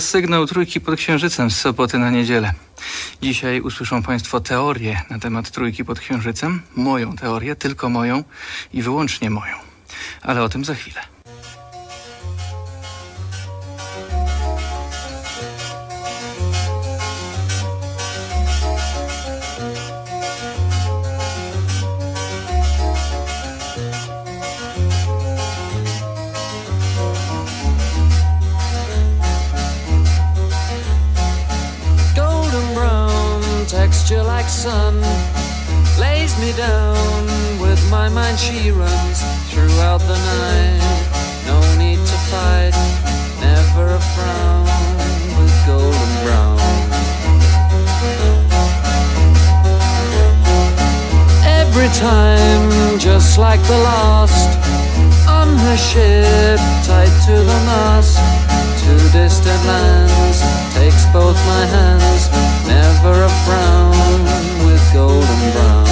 Sygnał Trójki pod Księżycem z soboty na niedzielę. Dzisiaj usłyszą Państwo teorię na temat Trójki pod Księżycem. Moją teorię, tylko moją i wyłącznie moją. Ale o tym za chwilę. Sun lays me down with my mind. She runs throughout the night. No need to fight never a frown with golden brown. Every time just like the last on her ship tied to the mast. To distant lands takes both my hands never a frown with golden brown.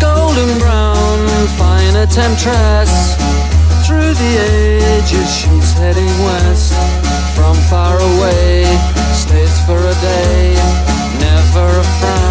Golden brown fine a temptress the ages she's heading west from far away stays for a day never a frown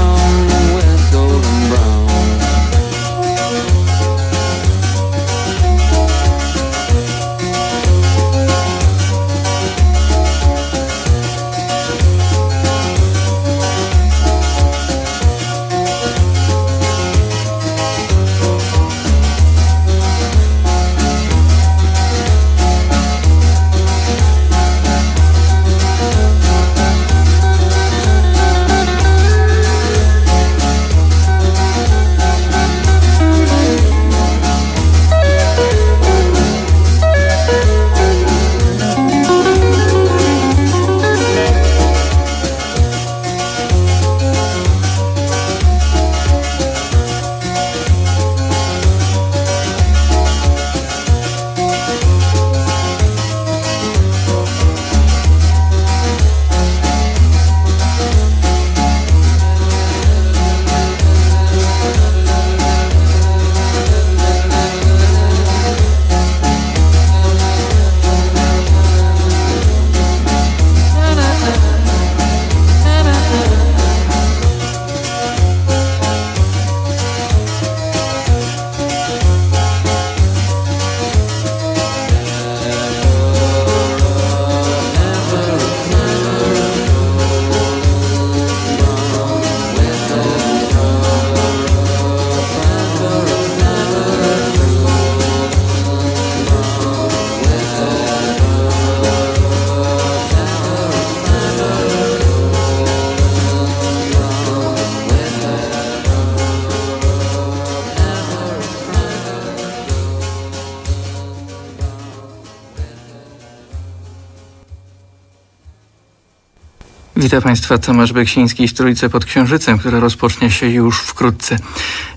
Witam Państwa, Tomasz Beksiński w Trójce pod Księżycem, która rozpocznie się już wkrótce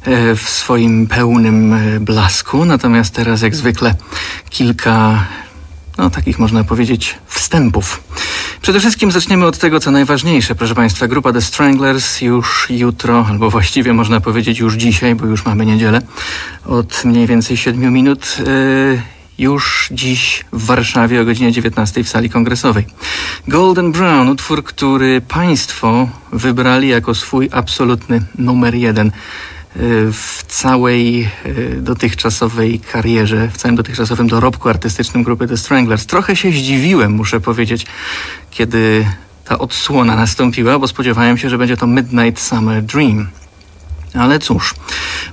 e, w swoim pełnym e, blasku. Natomiast teraz jak zwykle kilka, no takich można powiedzieć, wstępów. Przede wszystkim zaczniemy od tego, co najważniejsze. Proszę Państwa, grupa The Stranglers już jutro, albo właściwie można powiedzieć już dzisiaj, bo już mamy niedzielę, od mniej więcej 7 minut e, już dziś w Warszawie o godzinie 19 w sali kongresowej. Golden Brown, utwór, który Państwo wybrali jako swój absolutny numer jeden y, w całej y, dotychczasowej karierze, w całym dotychczasowym dorobku artystycznym grupy The Stranglers. Trochę się zdziwiłem, muszę powiedzieć, kiedy ta odsłona nastąpiła, bo spodziewałem się, że będzie to Midnight Summer Dream. Ale cóż,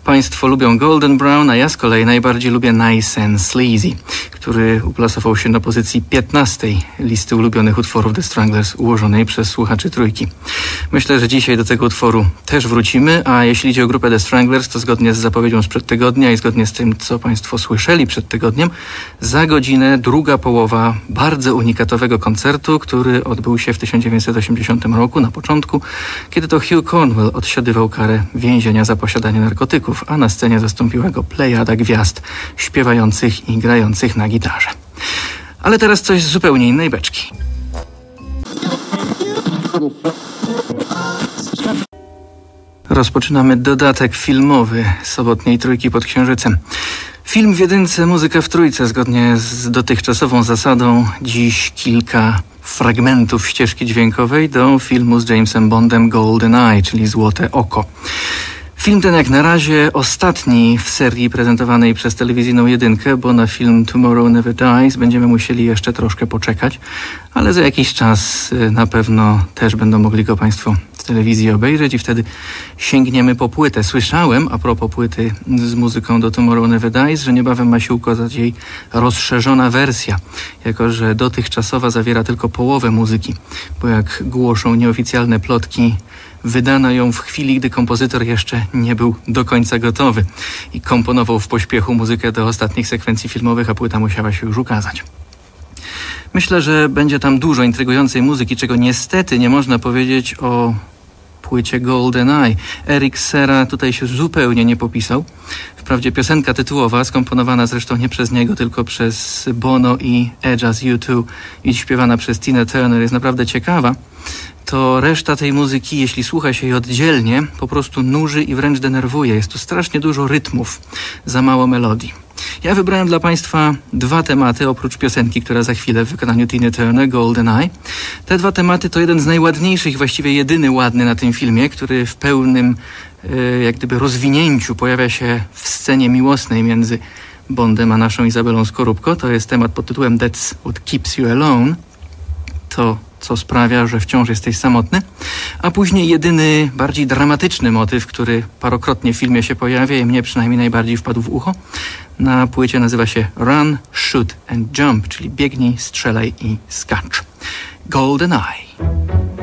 Państwo lubią Golden Brown, a ja z kolei najbardziej lubię Nice and Sleazy, który uplasował się na pozycji 15 listy ulubionych utworów The Stranglers ułożonej przez słuchaczy trójki. Myślę, że dzisiaj do tego utworu też wrócimy, a jeśli idzie o grupę The Stranglers, to zgodnie z zapowiedzią sprzed tygodnia i zgodnie z tym, co Państwo słyszeli przed tygodniem, za godzinę druga połowa bardzo unikatowego koncertu, który odbył się w 1980 roku, na początku, kiedy to Hugh Cornwell odsiadywał karę więzienia więzienia za posiadanie narkotyków, a na scenie zastąpiła go plejada gwiazd śpiewających i grających na gitarze. Ale teraz coś z zupełnie innej beczki. Rozpoczynamy dodatek filmowy sobotniej trójki pod księżycem. Film w jedynce, muzyka w trójce, zgodnie z dotychczasową zasadą. Dziś kilka fragmentów ścieżki dźwiękowej do filmu z Jamesem Bondem Golden Eye, czyli Złote Oko. Film ten jak na razie ostatni w serii prezentowanej przez telewizyjną jedynkę, bo na film Tomorrow Never Dies będziemy musieli jeszcze troszkę poczekać, ale za jakiś czas y, na pewno też będą mogli go Państwo w telewizji obejrzeć i wtedy sięgniemy po płytę. Słyszałem, a propos płyty z muzyką do Tomorrow Never Dies, że niebawem ma się ukazać jej rozszerzona wersja, jako że dotychczasowa zawiera tylko połowę muzyki, bo jak głoszą nieoficjalne plotki, Wydano ją w chwili, gdy kompozytor jeszcze nie był do końca gotowy i komponował w pośpiechu muzykę do ostatnich sekwencji filmowych, a płyta musiała się już ukazać. Myślę, że będzie tam dużo intrygującej muzyki, czego niestety nie można powiedzieć o płycie Golden Eye. Eric Serra tutaj się zupełnie nie popisał. Wprawdzie piosenka tytułowa, skomponowana zresztą nie przez niego, tylko przez Bono i Edge'a z U2 i śpiewana przez Tina Turner jest naprawdę ciekawa, to reszta tej muzyki, jeśli słucha się jej oddzielnie, po prostu nuży i wręcz denerwuje. Jest tu strasznie dużo rytmów, za mało melodii. Ja wybrałem dla Państwa dwa tematy, oprócz piosenki, która za chwilę w wykonaniu Tina Turner, Golden Eye. Te dwa tematy to jeden z najładniejszych, właściwie jedyny ładny na tym filmie, który w pełnym e, jak gdyby rozwinięciu pojawia się w scenie miłosnej między Bondem a naszą Izabelą Skorupko. To jest temat pod tytułem That's What Keeps You Alone. To co sprawia, że wciąż jesteś samotny, a później jedyny, bardziej dramatyczny motyw, który parokrotnie w filmie się pojawia i mnie przynajmniej najbardziej wpadł w ucho, na płycie nazywa się Run, Shoot and Jump, czyli biegnij, strzelaj i skacz. Golden Eye.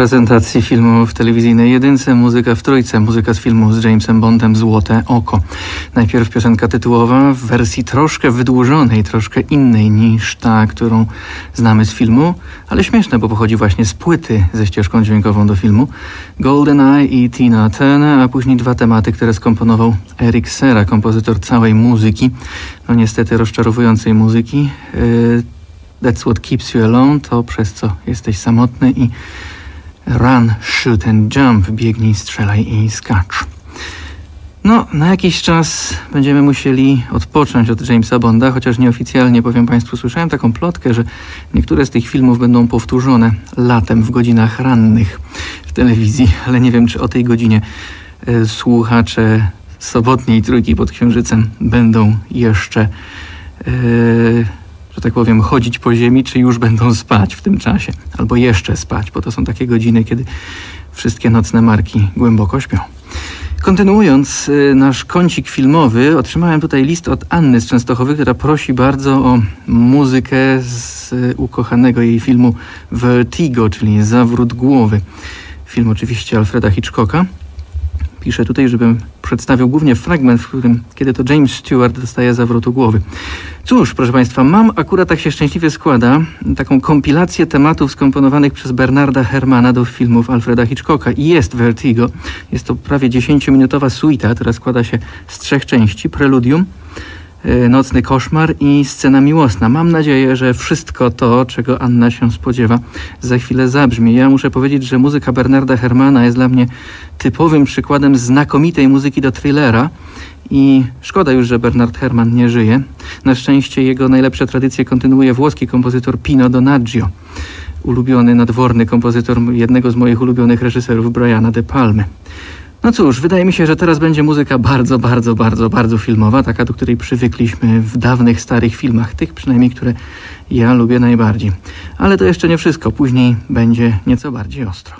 Prezentacji filmu w telewizyjnej jedynce, muzyka w trójce, muzyka z filmu z Jamesem Bondem Złote Oko. Najpierw piosenka tytułowa w wersji troszkę wydłużonej, troszkę innej niż ta, którą znamy z filmu, ale śmieszne, bo pochodzi właśnie z płyty ze ścieżką dźwiękową do filmu. GoldenEye i Tina Turner, a później dwa tematy, które skomponował Eric Serra, kompozytor całej muzyki, no niestety rozczarowującej muzyki. Yy, That's what keeps you alone, to przez co jesteś samotny i run, shoot and jump, biegnij, strzelaj i skacz. No, na jakiś czas będziemy musieli odpocząć od Jamesa Bonda, chociaż nieoficjalnie powiem Państwu, słyszałem taką plotkę, że niektóre z tych filmów będą powtórzone latem w godzinach rannych w telewizji, ale nie wiem, czy o tej godzinie y, słuchacze sobotniej trójki pod Księżycem będą jeszcze y, że tak powiem, chodzić po ziemi, czy już będą spać w tym czasie, albo jeszcze spać, bo to są takie godziny, kiedy wszystkie nocne marki głęboko śpią. Kontynuując y, nasz kącik filmowy, otrzymałem tutaj list od Anny z Częstochowy, która prosi bardzo o muzykę z y, ukochanego jej filmu Vertigo, czyli Zawrót Głowy. Film oczywiście Alfreda Hitchcocka. Piszę tutaj, żebym przedstawił głównie fragment, w którym, kiedy to James Stewart dostaje zawrotu głowy. Cóż, proszę Państwa, mam akurat tak się szczęśliwie składa, taką kompilację tematów skomponowanych przez Bernarda Hermana do filmów Alfreda Hitchcocka i jest Vertigo. Jest to prawie 10-minutowa suita, która składa się z trzech części. Preludium, nocny koszmar i scena miłosna. Mam nadzieję, że wszystko to, czego Anna się spodziewa, za chwilę zabrzmi. Ja muszę powiedzieć, że muzyka Bernarda Hermana jest dla mnie typowym przykładem znakomitej muzyki do thrillera. I szkoda już, że Bernard Herrmann nie żyje. Na szczęście jego najlepsze tradycje kontynuuje włoski kompozytor Pino Donaggio, ulubiony nadworny kompozytor jednego z moich ulubionych reżyserów Briana De Palmy. No cóż, wydaje mi się, że teraz będzie muzyka bardzo, bardzo, bardzo, bardzo filmowa, taka, do której przywykliśmy w dawnych, starych filmach, tych przynajmniej, które ja lubię najbardziej. Ale to jeszcze nie wszystko, później będzie nieco bardziej ostro.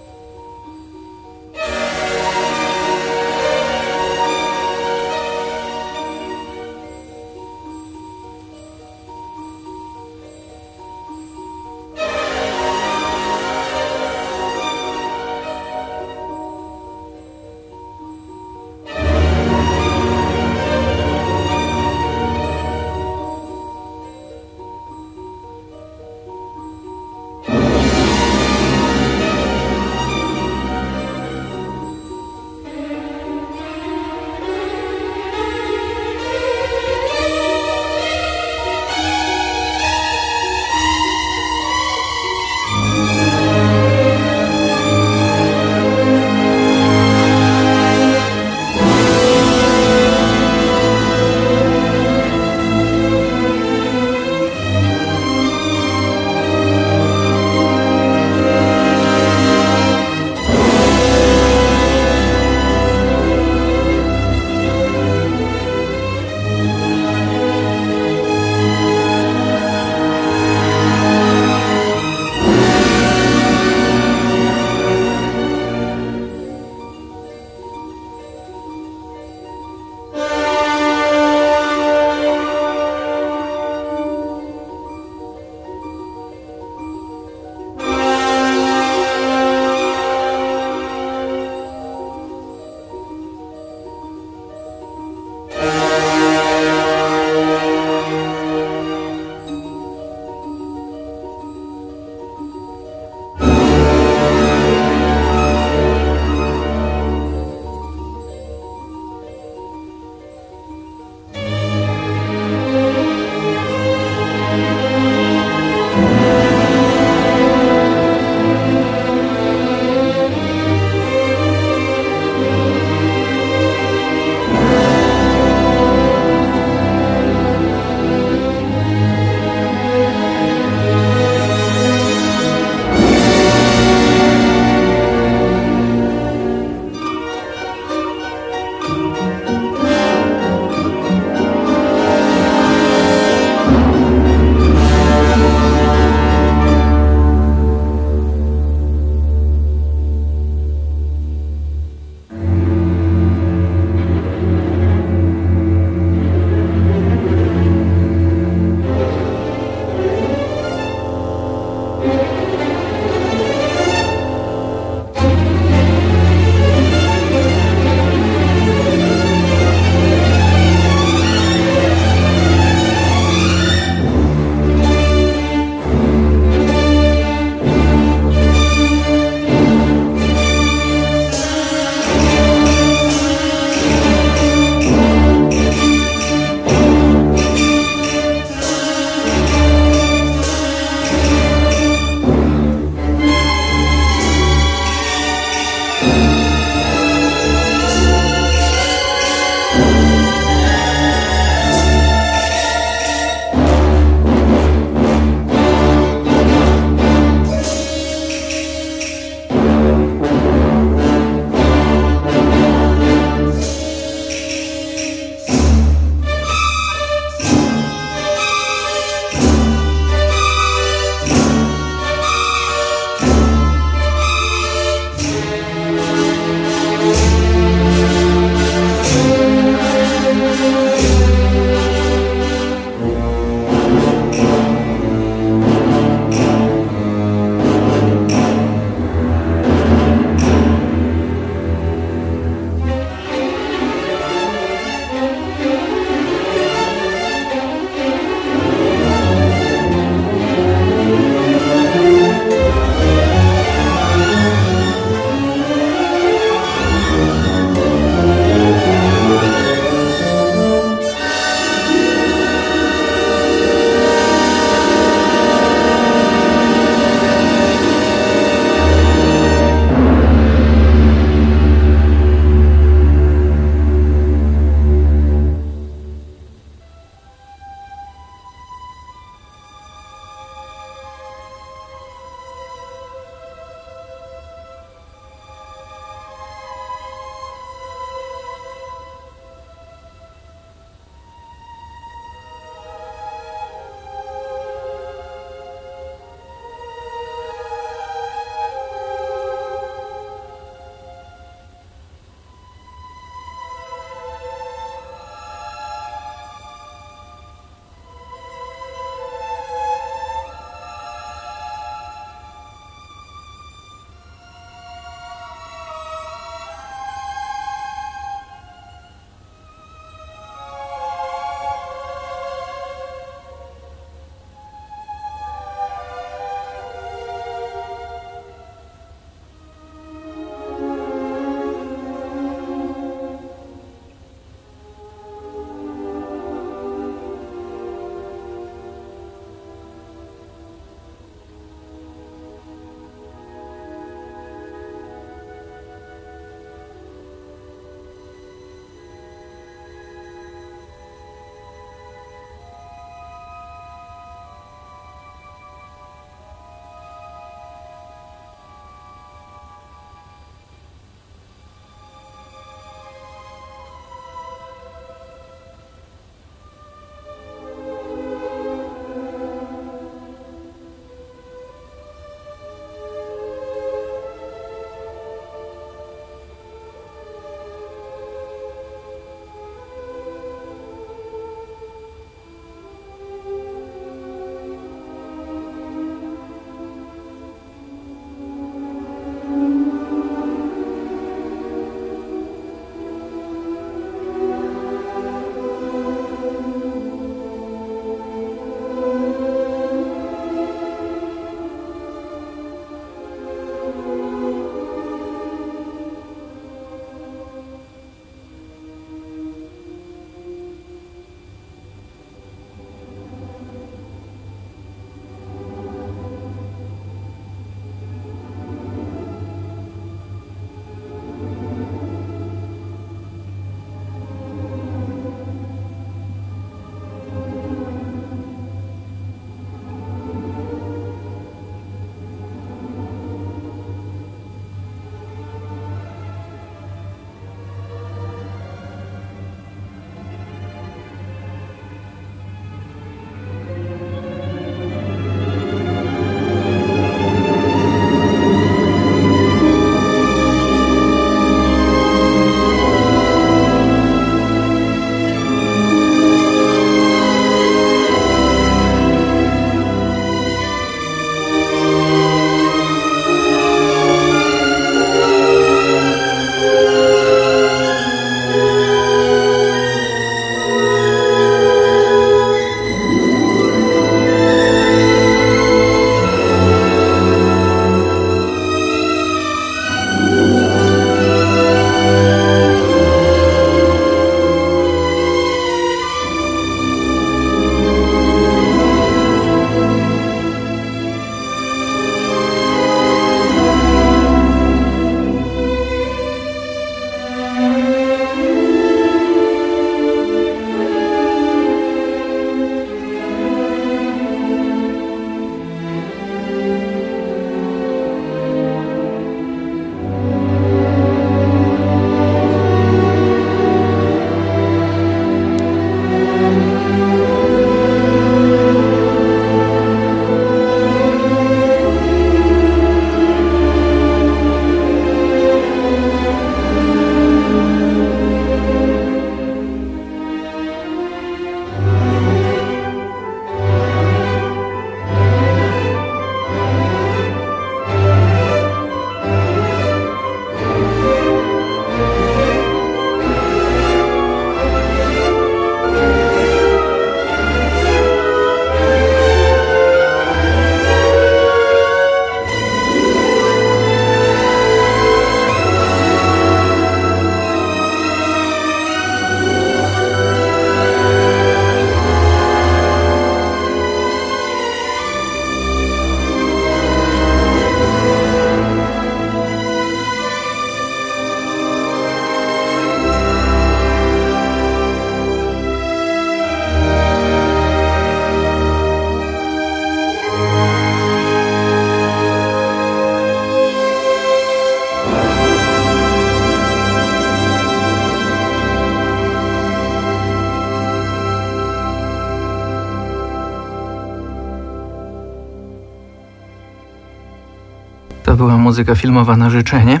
Muzyka filmowa na życzenie.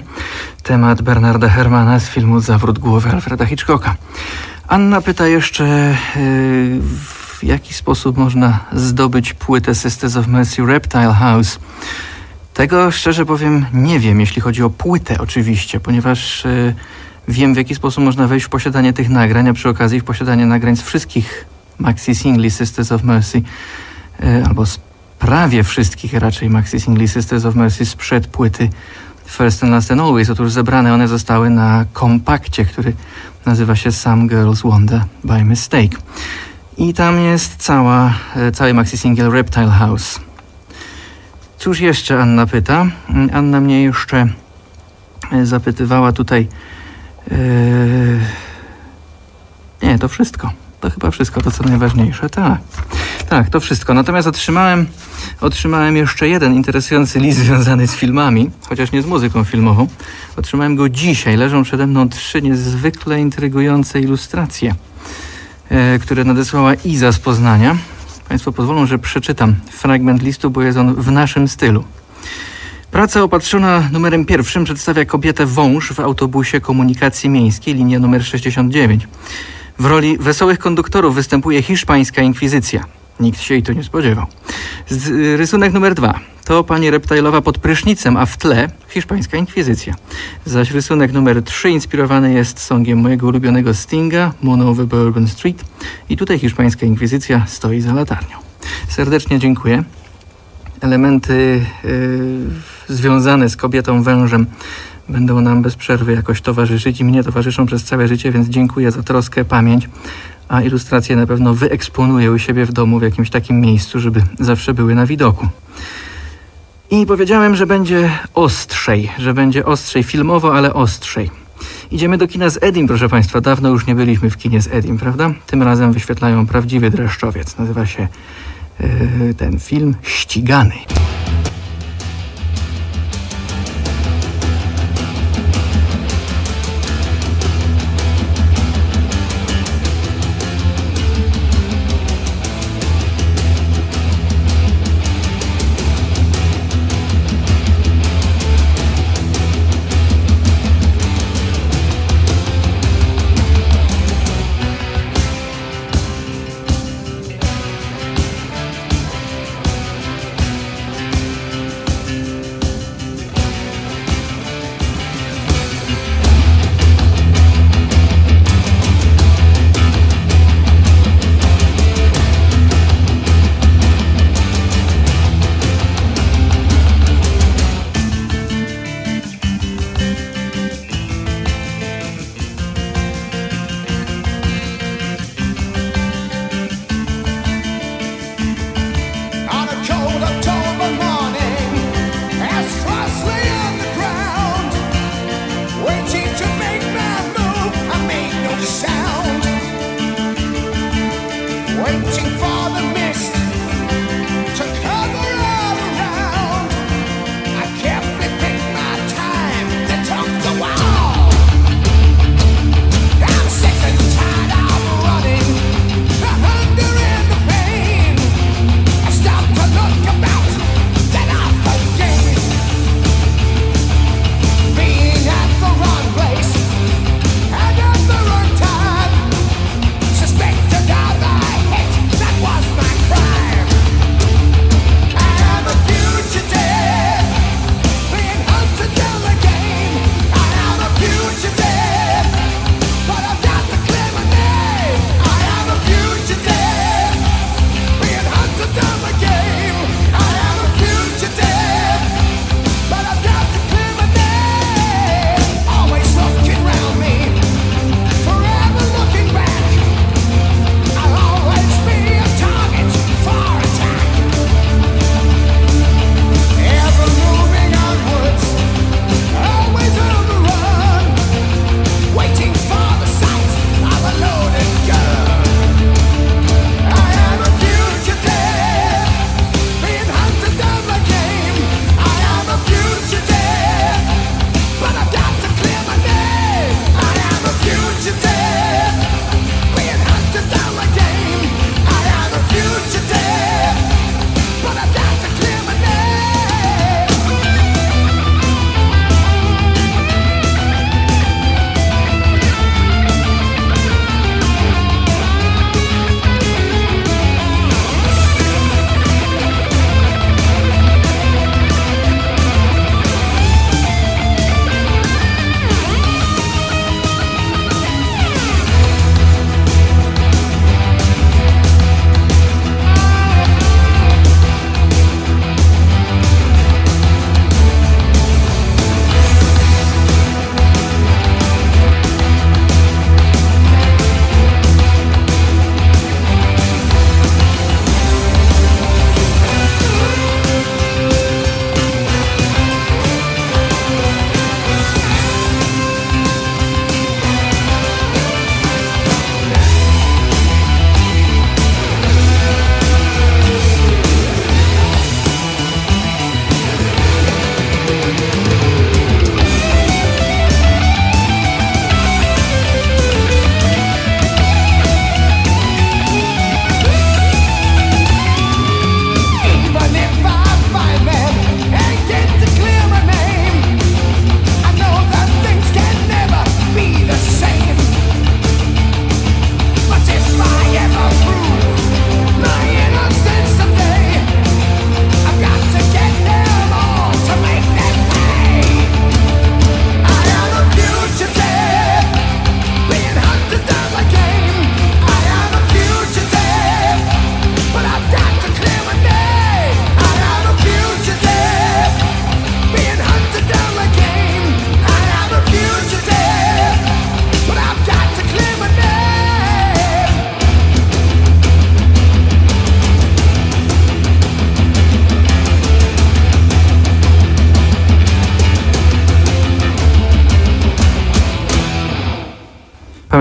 Temat Bernarda Hermana z filmu Zawrót głowy Alfreda Hitchcocka. Anna pyta jeszcze, yy, w jaki sposób można zdobyć płytę Sisters of Mercy Reptile House. Tego szczerze powiem nie wiem, jeśli chodzi o płytę oczywiście, ponieważ yy, wiem w jaki sposób można wejść w posiadanie tych nagrań, a przy okazji w posiadanie nagrań z wszystkich maxi singli Sisters of Mercy yy, albo z prawie wszystkich raczej maxi singli Sisters of Mercy sprzed płyty First and Last and Always. Otóż zebrane one zostały na kompakcie, który nazywa się Some Girls Wander by Mistake. I tam jest cała, e, cały maxi single Reptile House. Cóż jeszcze Anna pyta? Anna mnie jeszcze e, zapytywała tutaj. Yy... Nie, to wszystko. To chyba wszystko, to co najważniejsze. Tak. Tak, to wszystko. Natomiast otrzymałem, otrzymałem jeszcze jeden interesujący list związany z filmami, chociaż nie z muzyką filmową. Otrzymałem go dzisiaj. Leżą przede mną trzy niezwykle intrygujące ilustracje, e, które nadesłała Iza z Poznania. Państwo pozwolą, że przeczytam fragment listu, bo jest on w naszym stylu. Praca opatrzona numerem pierwszym przedstawia kobietę wąż w autobusie komunikacji miejskiej, linia numer 69. W roli wesołych konduktorów występuje hiszpańska inkwizycja. Nikt się jej tu nie spodziewał. Z, y, rysunek numer dwa. To pani reptajlowa pod prysznicem, a w tle hiszpańska inkwizycja. Zaś rysunek numer trzy inspirowany jest songiem mojego ulubionego Stinga, Moon over Bourbon Street. I tutaj hiszpańska inkwizycja stoi za latarnią. Serdecznie dziękuję. Elementy yy, związane z kobietą wężem będą nam bez przerwy jakoś towarzyszyć i mnie towarzyszą przez całe życie, więc dziękuję za troskę, pamięć a ilustracje na pewno wyeksponuję u siebie w domu w jakimś takim miejscu, żeby zawsze były na widoku. I powiedziałem, że będzie ostrzej, że będzie ostrzej filmowo, ale ostrzej. Idziemy do kina z Edim, proszę Państwa. Dawno już nie byliśmy w kinie z Edim, prawda? Tym razem wyświetlają prawdziwy dreszczowiec. Nazywa się yy, ten film Ścigany.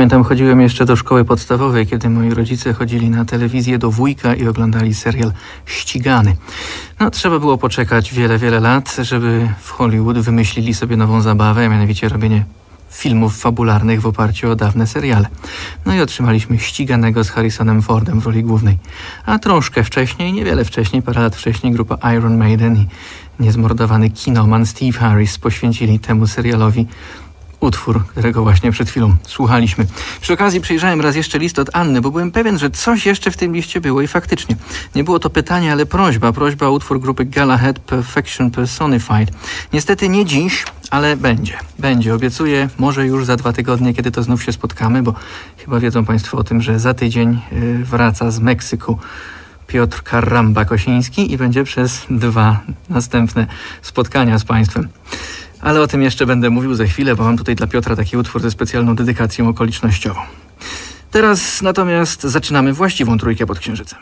Pamiętam, chodziłem jeszcze do szkoły podstawowej, kiedy moi rodzice chodzili na telewizję do wujka i oglądali serial Ścigany. No, trzeba było poczekać wiele, wiele lat, żeby w Hollywood wymyślili sobie nową zabawę, a mianowicie robienie filmów fabularnych w oparciu o dawne seriale. No i otrzymaliśmy ściganego z Harrisonem Fordem w roli głównej. A troszkę wcześniej, niewiele wcześniej, parę lat wcześniej, grupa Iron Maiden i niezmordowany kinoman Steve Harris poświęcili temu serialowi utwór, którego właśnie przed chwilą słuchaliśmy. Przy okazji przejrzałem raz jeszcze list od Anny, bo byłem pewien, że coś jeszcze w tym liście było i faktycznie. Nie było to pytanie, ale prośba. Prośba o utwór grupy Galahad Perfection Personified. Niestety nie dziś, ale będzie. Będzie, obiecuję. Może już za dwa tygodnie, kiedy to znów się spotkamy, bo chyba wiedzą Państwo o tym, że za tydzień yy, wraca z Meksyku Piotr Karamba-Kosiński i będzie przez dwa następne spotkania z Państwem. Ale o tym jeszcze będę mówił za chwilę, bo mam tutaj dla Piotra taki utwór ze specjalną dedykacją okolicznościową. Teraz natomiast zaczynamy właściwą trójkę pod księżycem.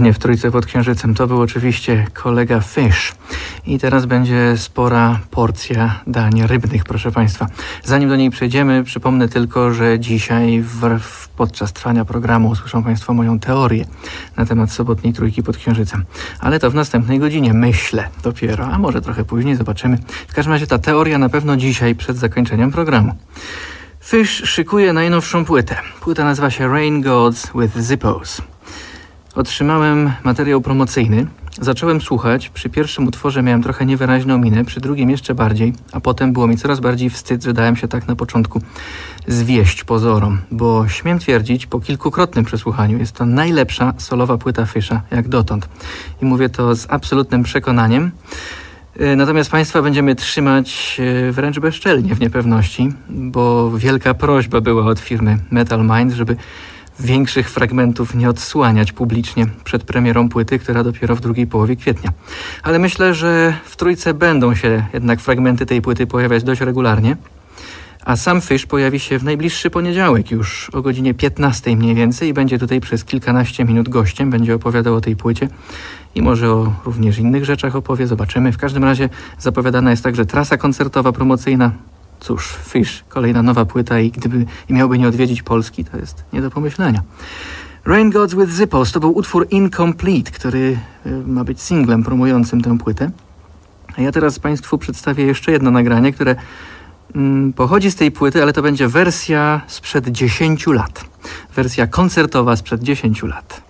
Ponownie w Trójce pod Księżycem. To był oczywiście kolega Fish. I teraz będzie spora porcja dań rybnych, proszę Państwa. Zanim do niej przejdziemy, przypomnę tylko, że dzisiaj w, w, podczas trwania programu usłyszą Państwo moją teorię na temat sobotniej Trójki pod Księżycem. Ale to w następnej godzinie, myślę dopiero, a może trochę później, zobaczymy. W każdym razie ta teoria na pewno dzisiaj przed zakończeniem programu. Fish szykuje najnowszą płytę. Płyta nazywa się Rain Gods with Zippos. Otrzymałem materiał promocyjny. Zacząłem słuchać. Przy pierwszym utworze miałem trochę niewyraźną minę, przy drugim jeszcze bardziej, a potem było mi coraz bardziej wstyd, że dałem się tak na początku zwieść pozorom, bo śmiem twierdzić, po kilkukrotnym przesłuchaniu jest to najlepsza solowa płyta Fisza jak dotąd. I mówię to z absolutnym przekonaniem. E, Natomiast Państwa będziemy trzymać e, wręcz bezczelnie w niepewności, bo wielka prośba była od firmy Metal Mind, żeby większych fragmentów nie odsłaniać publicznie przed premierą płyty, która dopiero w drugiej połowie kwietnia. Ale myślę, że w trójce będą się jednak fragmenty tej płyty pojawiać dość regularnie. A sam Fish pojawi się w najbliższy poniedziałek, już o godzinie 15 mniej więcej, i będzie tutaj przez kilkanaście minut gościem, będzie opowiadał o tej płycie i może o również innych rzeczach opowie, zobaczymy. W każdym razie zapowiadana jest także trasa koncertowa, promocyjna. Cóż, Fish, kolejna nowa płyta i gdyby miałby nie odwiedzić Polski, to jest nie do pomyślenia. Rain Gods with Zippos to był utwór Incomplete, który y, ma być singlem promującym tę płytę. A ja teraz Państwu przedstawię jeszcze jedno nagranie, które mm, pochodzi z tej płyty, ale to będzie wersja sprzed 10 lat. Wersja koncertowa sprzed 10 lat.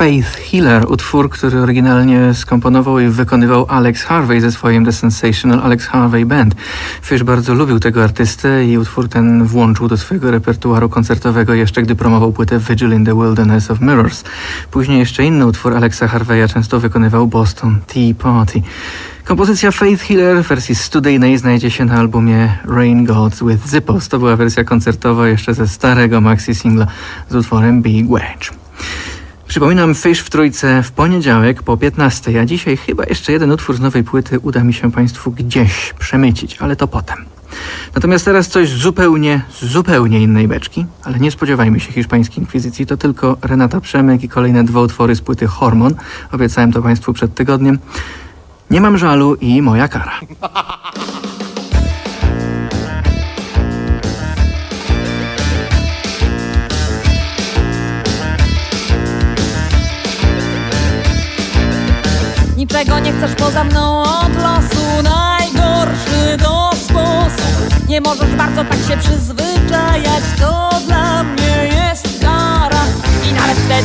Faith Healer, utwór, który oryginalnie skomponował i wykonywał Alex Harvey ze swoim The Sensational Alex Harvey Band. Fish bardzo lubił tego artystę i utwór ten włączył do swojego repertuaru koncertowego jeszcze gdy promował płytę Vigil in the Wilderness of Mirrors. Później jeszcze inny utwór Alexa Harveya często wykonywał Boston Tea Party. Kompozycja Faith Healer w wersji studyjnej znajdzie się na albumie Rain Gods with Zippos. To była wersja koncertowa jeszcze ze starego maxi singla z utworem Big Wedge. Przypominam, Fish w trójce w poniedziałek po 15, a dzisiaj chyba jeszcze jeden utwór z nowej płyty uda mi się Państwu gdzieś przemycić, ale to potem. Natomiast teraz coś zupełnie, zupełnie innej beczki, ale nie spodziewajmy się hiszpańskiej inkwizycji, to tylko Renata Przemyk i kolejne dwa utwory z płyty Hormon. Obiecałem to Państwu przed tygodniem. Nie mam żalu i moja kara.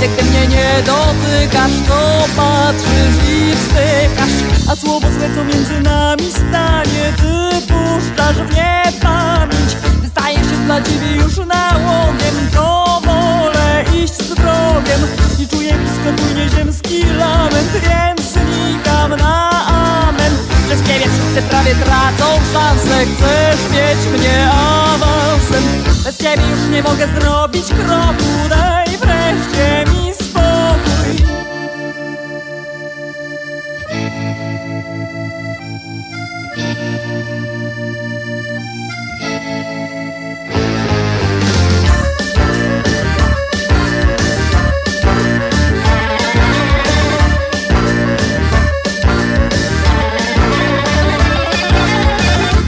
gdy mnie nie dotykasz To patrzysz i wstykasz. A słowo złe, co między nami stanie Ty puszczasz w niepamięć. Ty się dla ciebie już nałogiem To wolę iść z wrogiem I czuję blisko twój nieziemski lament. Więc znikam na amen. Przez ciebie wszyscy prawie tracą szansę. Chcesz mieć mnie awansem. Bez ciebie już nie mogę zrobić kroku Daj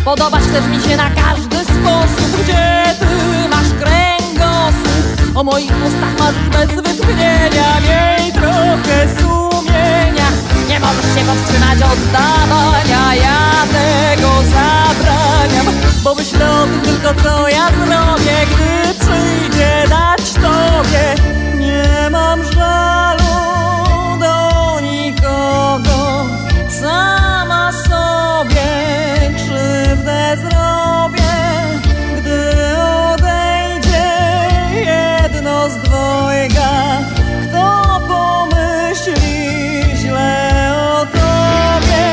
Podobać też mi się na każdy sposób. Gdzie ty masz kręgosłup? O moich ustach marzysz bez wytchnienia Miej trochę sumienia. Nie możesz się powstrzymać od dawania Ja tego zabraniam. Bo myślę o tym tylko co ja zrobię Gdy przyjdzie dać tobie. Nie mam żalu do nikogo. Sobie krzywdę zrobię Gdy odejdzie jedno z dwojga. Kto pomyśli źle o tobie?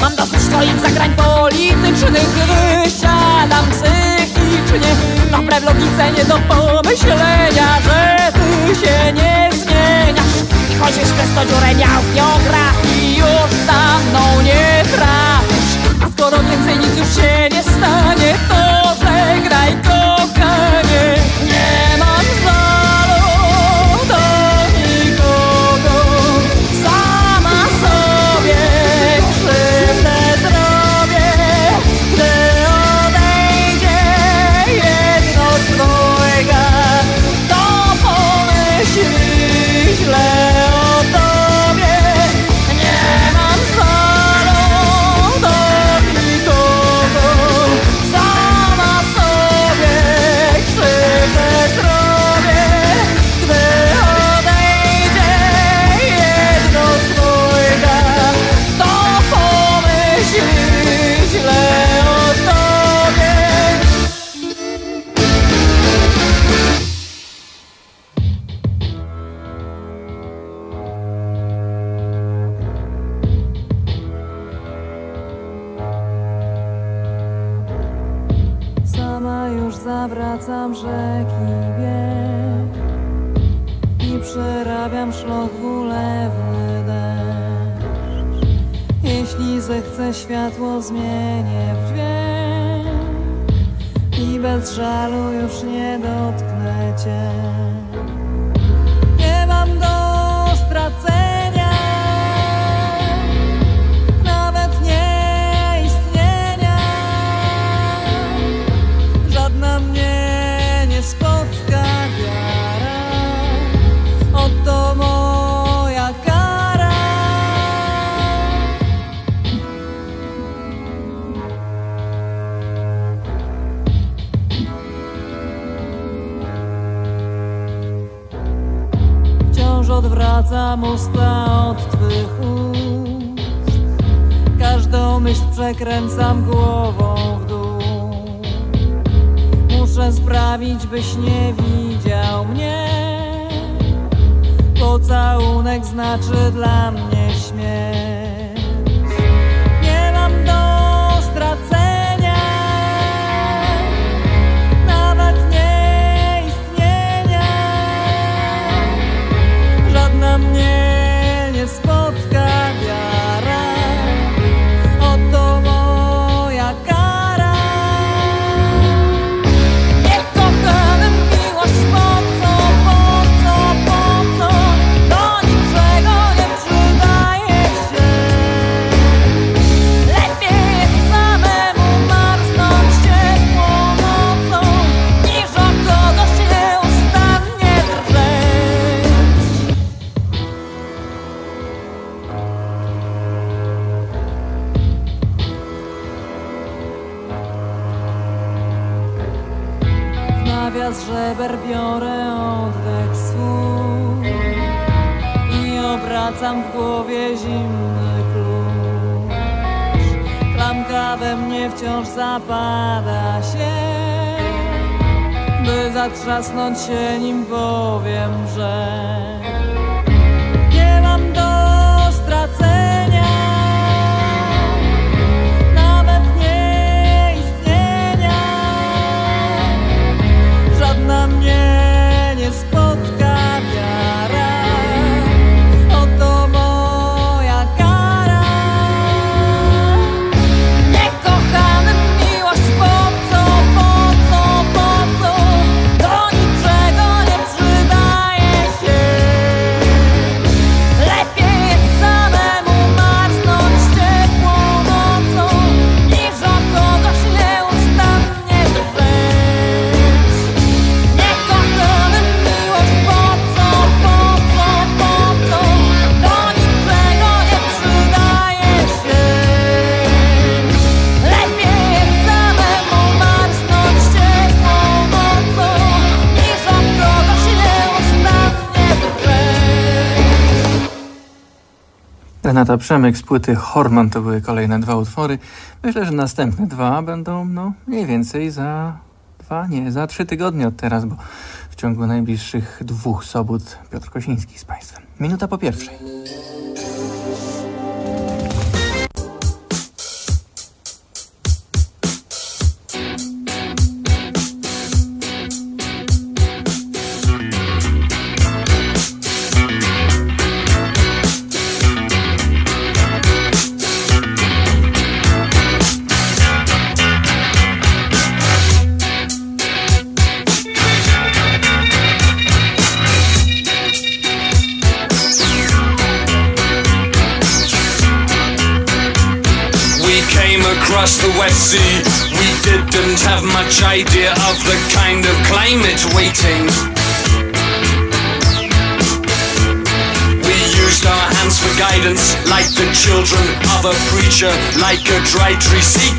Mam dosyć twoich zagrań politycznych Wysiadam psychicznie. Dobre w logice nie do pomyślenia Że ty się nie zmieniasz I chodzisz przez to dziurę miał geografii Już za mną nie trafisz A skoro więcej nic już się Przemek z płyty Horman to były kolejne dwa utwory. Myślę, że następne dwa będą no, mniej więcej za dwa, nie, za trzy tygodnie od teraz, bo w ciągu najbliższych dwóch sobot Piotr Kosiński z Państwem. Minuta po pierwszej. like a dry tree. seed.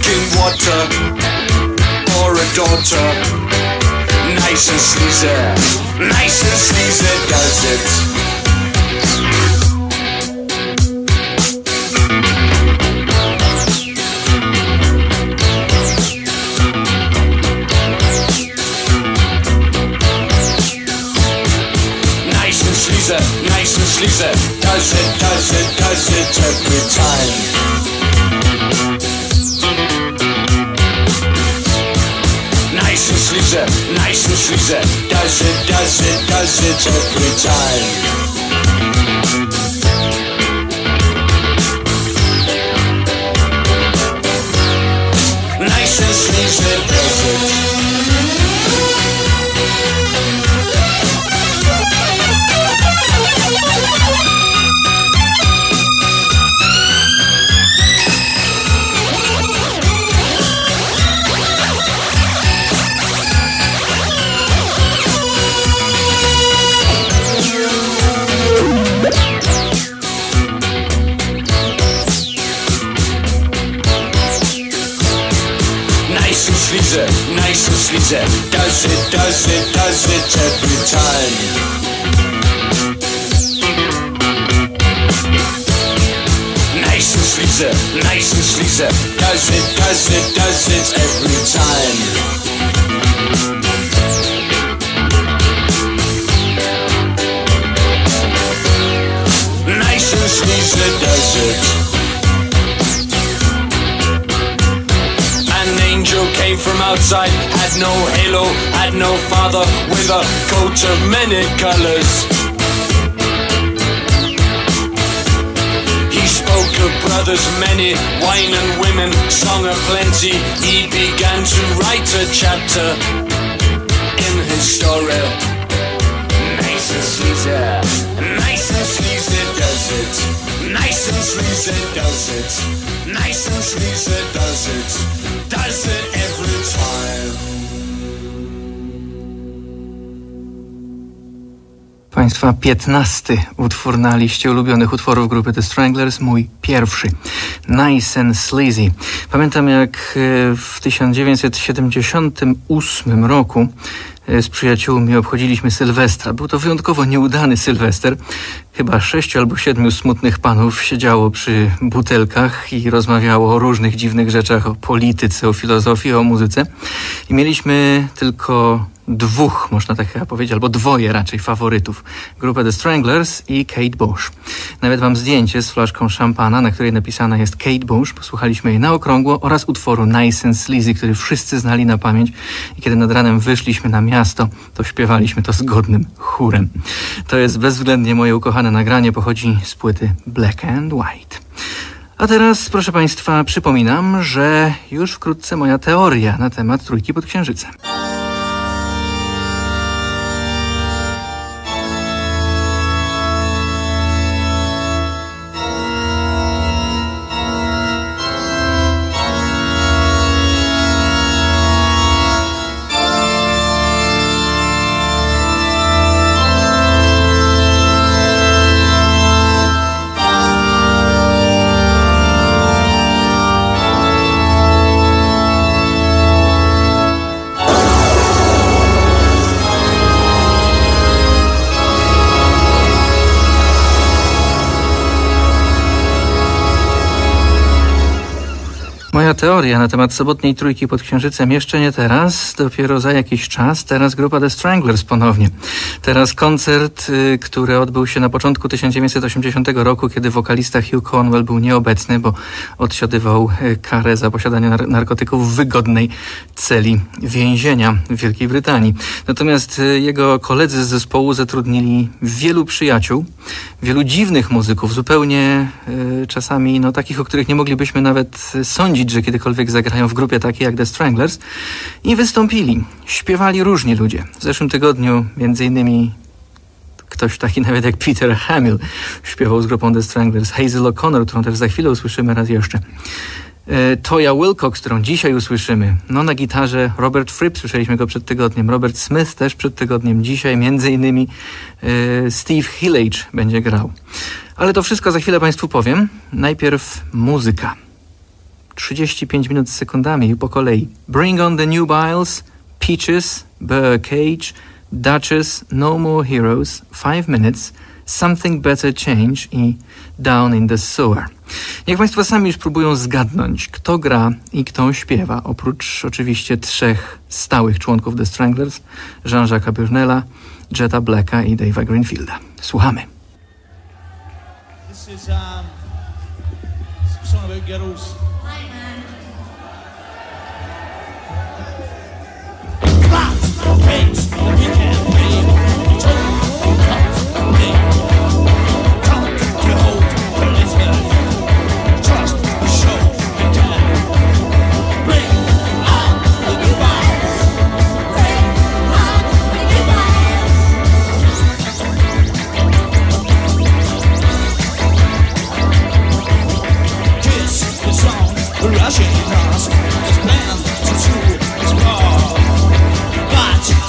15 utwór na liście ulubionych utworów grupy The Stranglers, mój pierwszy. Nice and Sleazy. Pamiętam jak e, w 1978 roku e, z przyjaciółmi obchodziliśmy Sylwestra. Był to wyjątkowo nieudany Sylwester. Chyba sześciu albo siedmiu smutnych panów siedziało przy butelkach i rozmawiało o różnych dziwnych rzeczach, o polityce, o filozofii, o muzyce. I mieliśmy tylko dwóch, można tak chyba powiedzieć, albo dwoje raczej faworytów. Grupę The Stranglers i Kate Bush. Nawet mam zdjęcie z flaszką szampana, na której napisana jest Kate Bush. Posłuchaliśmy jej na okrągło oraz utworu Nice and Sleazy, który wszyscy znali na pamięć. I kiedy nad ranem wyszliśmy na miasto, to śpiewaliśmy to zgodnym chórem. To jest bezwzględnie moje ukochane nagranie, pochodzi z płyty Black and White. A teraz, proszę Państwa, przypominam, że już wkrótce moja teoria na temat Trójki pod Księżycem. Teoria na temat sobotniej trójki pod Księżycem jeszcze nie teraz, dopiero za jakiś czas. Teraz grupa The Stranglers ponownie. Teraz koncert, y, który odbył się na początku 1980 roku, kiedy wokalista Hugh Cornwell był nieobecny, bo odsiadywał y, karę za posiadanie nar- narkotyków w wygodnej celi więzienia w Wielkiej Brytanii. Natomiast y, jego koledzy z zespołu zatrudnili wielu przyjaciół, wielu dziwnych muzyków, zupełnie czasami no, takich, o których nie moglibyśmy nawet sądzić, że kiedykolwiek zagrają w grupie takiej jak The Stranglers i wystąpili. Śpiewali różni ludzie. W zeszłym tygodniu między innymi ktoś taki nawet jak Peter Hamill śpiewał z grupą The Stranglers, Hazel O'Connor, którą też za chwilę usłyszymy raz jeszcze. E, Toya Wilcox, którą dzisiaj usłyszymy. No na gitarze Robert Fripp, słyszeliśmy go przed tygodniem. Robert Smith też przed tygodniem. Dzisiaj między innymi e, Steve Hillage będzie grał. Ale to wszystko za chwilę Państwu powiem. Najpierw muzyka. 35 minut z sekundami po kolei. Bring on the New Biles, Peaches, Birdcage, Duchess, No More Heroes, Five Minutes, Something Better Change i Down in the Sewer. Niech Państwo sami spróbują zgadnąć, kto gra i kto śpiewa, oprócz oczywiście trzech stałych członków The Stranglers, Jean-Jacques Burnella, Jetta Blacka i Dave'a Greenfielda. Słuchamy. This is um, girls. Rushing past. There's plans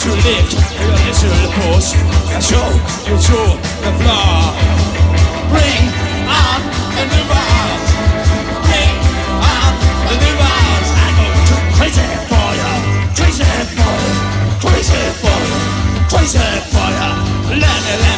To lift your little pulse and show you to the floor. Bring on the new bars. Bring on the new bars. I go too crazy for you. Crazy for you. Crazy for you. Crazy for you. Let me,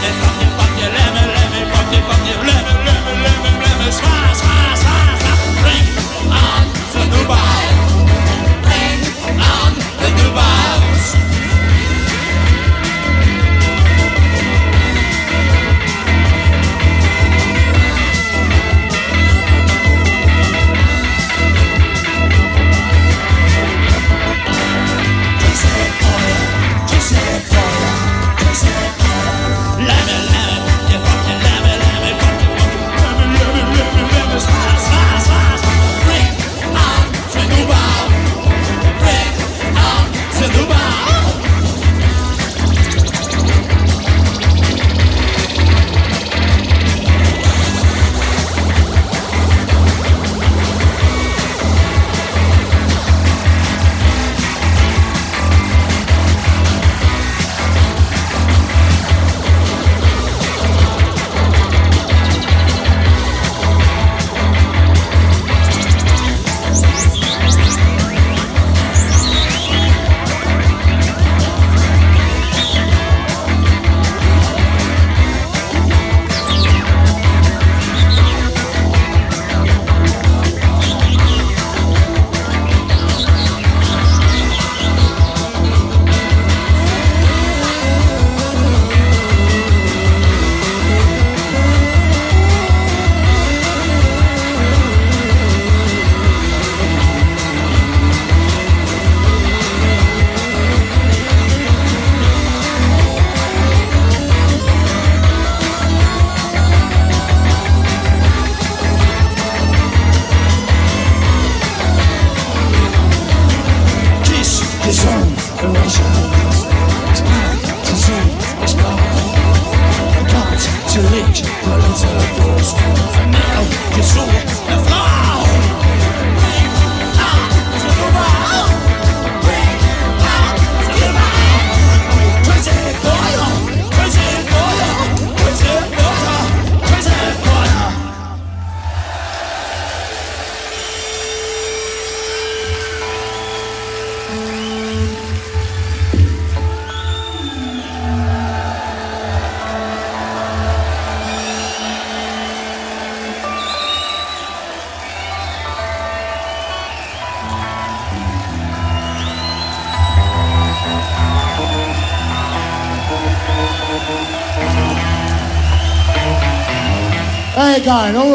I don't.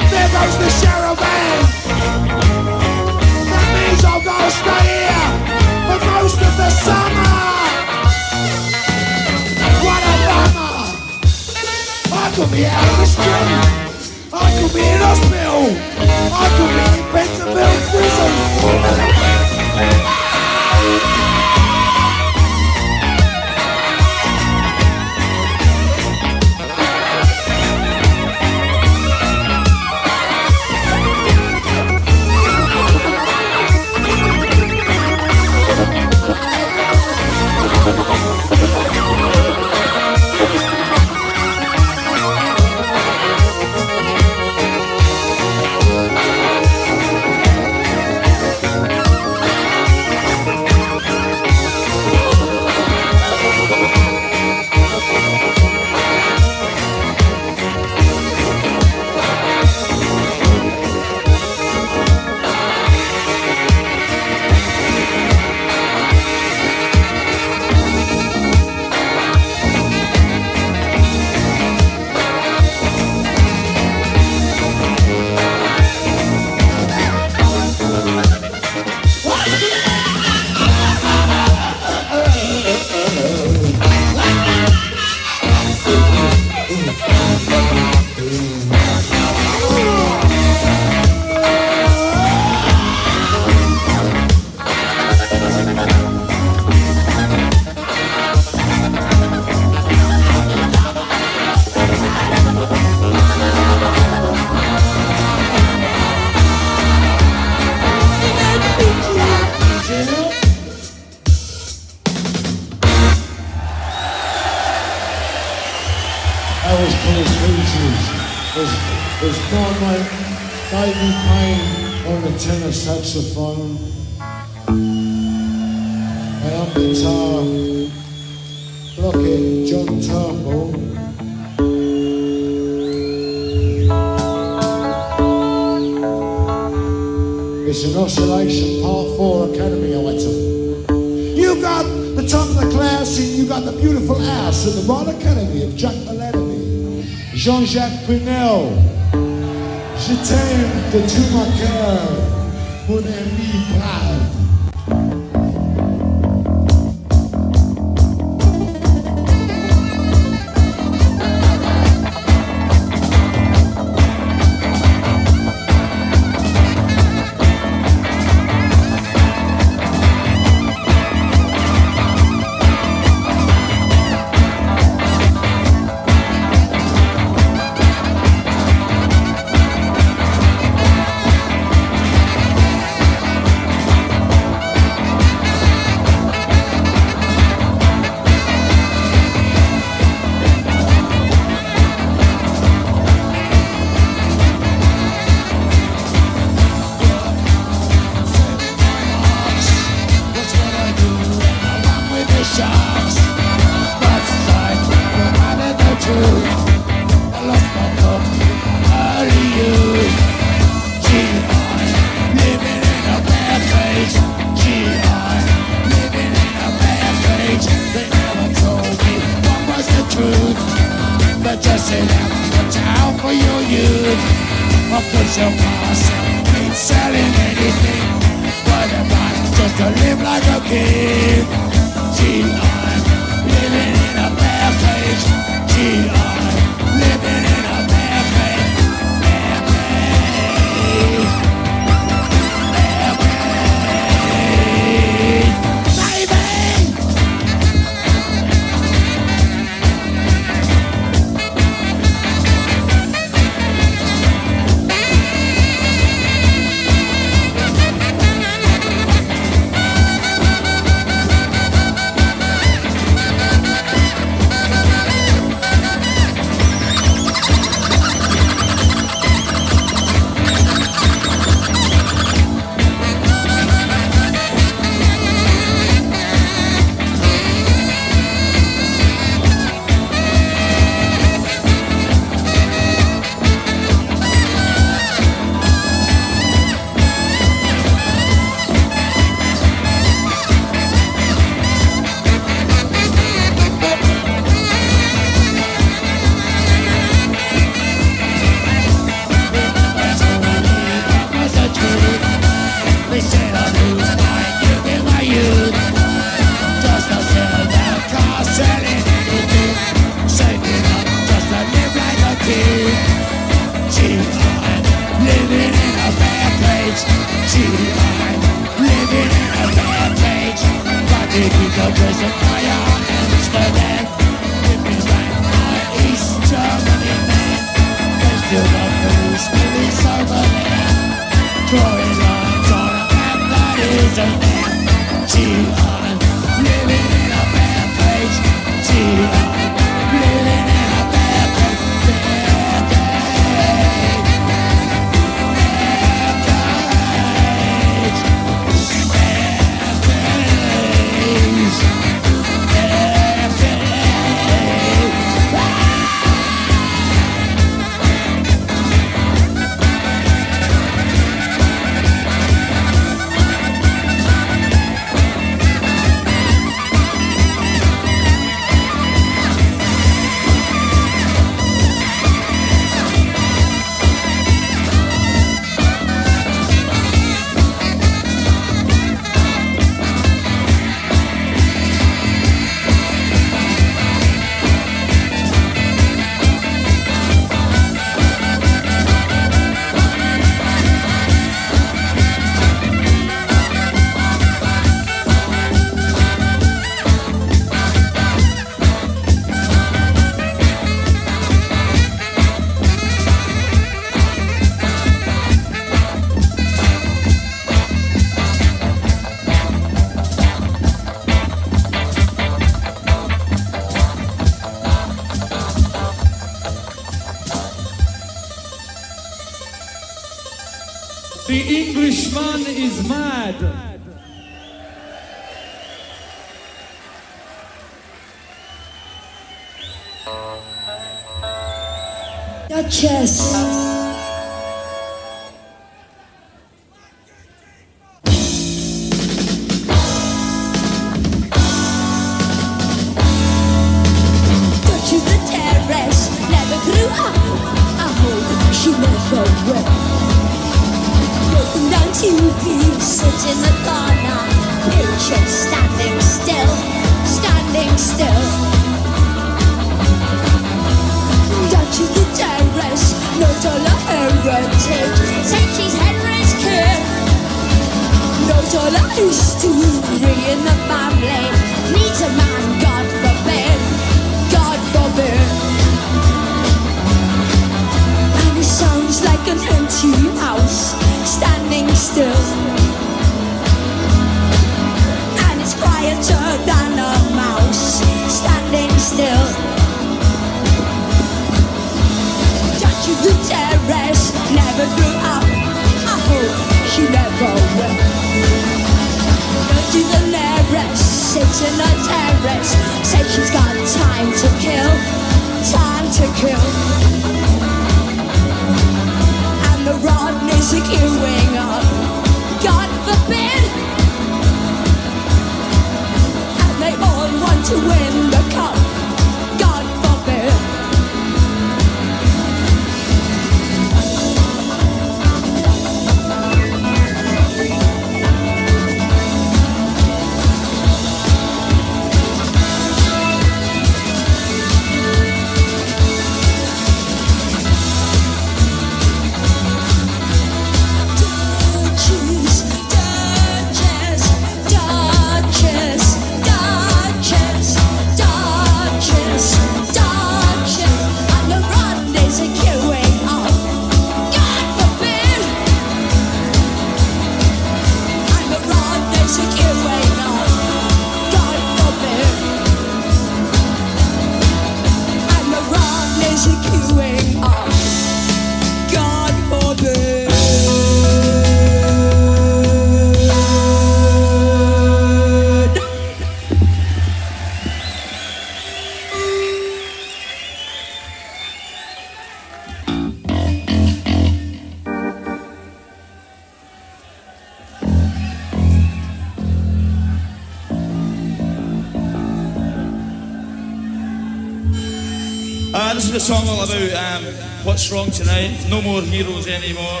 song all about? Um, what's wrong tonight? No more heroes anymore.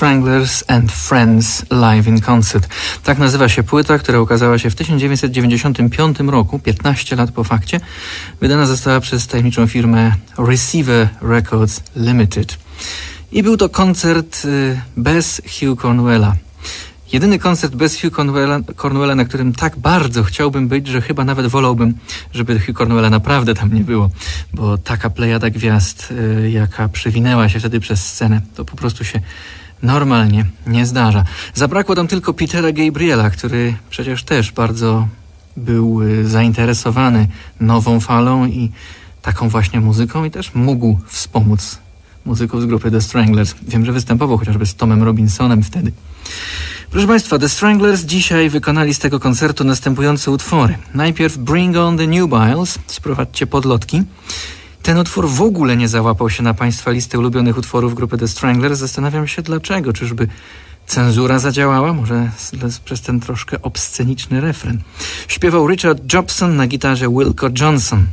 Stranglers and Friends Live in Concert. Tak nazywa się płyta, która ukazała się w 1995 roku, 15 lat po fakcie. Wydana została przez tajemniczą firmę Receiver Records Limited. I był to koncert y, bez Hugh Cornwella. Jedyny koncert bez Hugh Cornwella, Cornwella, na którym tak bardzo chciałbym być, że chyba nawet wolałbym, żeby Hugh Cornwella naprawdę tam nie było, bo taka plejada gwiazd, y, jaka przewinęła się wtedy przez scenę, to po prostu się normalnie nie zdarza. Zabrakło tam tylko Petera Gabriela, który przecież też bardzo był y, zainteresowany nową falą i taką właśnie muzyką i też mógł wspomóc muzyków z grupy The Stranglers. Wiem, że występował chociażby z Tomem Robinsonem wtedy. Proszę Państwa, The Stranglers dzisiaj wykonali z tego koncertu następujące utwory. Najpierw Bring on the Nubiles, sprowadźcie podlotki. Ten utwór w ogóle nie załapał się na Państwa listę ulubionych utworów grupy The Stranglers. Zastanawiam się dlaczego. Czyżby cenzura zadziałała? Może przez ten troszkę obsceniczny refren. Śpiewał Richard Jobson na gitarze Wilco Johnson.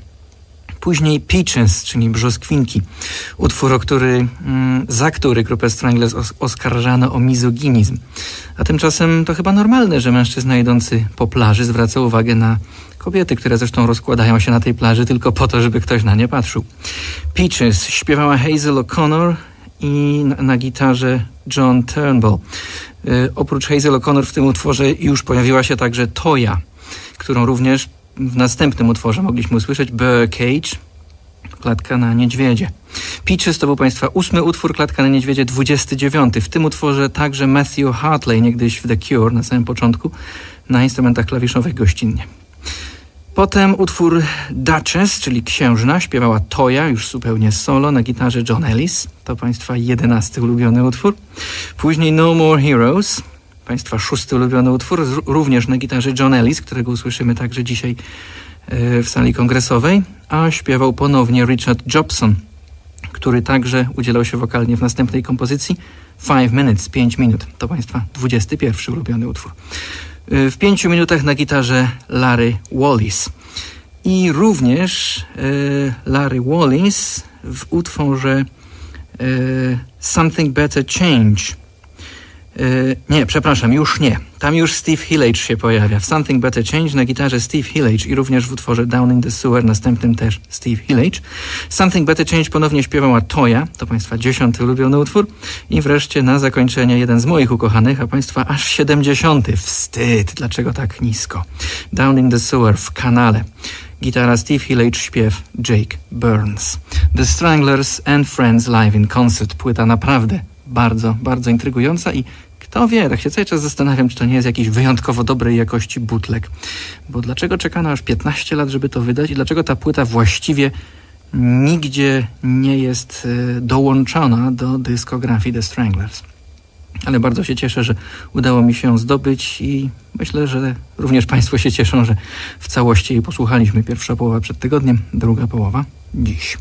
Później Peaches, czyli Brzoskwinki. Utwór, który, mm, za który grupę Stranglers os oskarżano o mizoginizm. A tymczasem to chyba normalne, że mężczyzna idący po plaży zwraca uwagę na kobiety, które zresztą rozkładają się na tej plaży tylko po to, żeby ktoś na nie patrzył. Peaches śpiewała Hazel O'Connor i na, gitarze John Turnbull. Yy, oprócz Hazel O'Connor w tym utworze już pojawiła się także Toya, którą również w następnym utworze mogliśmy usłyszeć Cage, Klatka na niedźwiedzie. Peaches to był Państwa ósmy utwór, Klatka na niedźwiedzie, 29. W tym utworze także Matthew Hartley, niegdyś w The Cure na samym początku, na instrumentach klawiszowych gościnnie. Potem utwór Duchess, czyli księżna, śpiewała Toya, już zupełnie solo, na gitarze John Ellis. To Państwa jedenasty ulubiony utwór. Później No More Heroes, Państwa szósty ulubiony utwór, również na gitarze John Ellis, którego usłyszymy także dzisiaj e, w sali kongresowej, a śpiewał ponownie Richard Jobson, który także udzielał się wokalnie w następnej kompozycji Five Minutes, 5 minut. To Państwa 21 ulubiony utwór. E, w pięciu minutach na gitarze Larry Wallis. I również e, Larry Wallis w utworze Something Better Change nie, przepraszam, już nie. Tam już Steve Hillage się pojawia. W Something Better Change na gitarze Steve Hillage i również w utworze Down in the Sewer następnym też Steve Hillage. Something Better Change ponownie śpiewała Toya, to Państwa dziesiąty ulubiony utwór. I wreszcie na zakończenie jeden z moich ukochanych, a Państwa aż siedemdziesiąty. Wstyd, dlaczego tak nisko? Down in the Sewer w kanale. Gitara Steve Hillage, śpiew Jake Burns. The Stranglers and Friends Live in Concert. Płyta naprawdę bardzo, bardzo intrygująca i kto wie, tak się cały czas zastanawiam, czy to nie jest jakiś wyjątkowo dobrej jakości bootleg. Bo dlaczego czekano aż 15 lat, żeby to wydać i dlaczego ta płyta właściwie nigdzie nie jest e, dołączona do dyskografii The Stranglers. Ale bardzo się cieszę, że udało mi się ją zdobyć i myślę, że również Państwo się cieszą, że w całości jej posłuchaliśmy. Pierwsza połowa przed tygodniem, druga połowa dziś.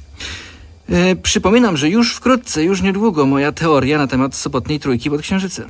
E, przypominam, że już wkrótce, już niedługo moja teoria na temat sobotniej trójki pod księżycem.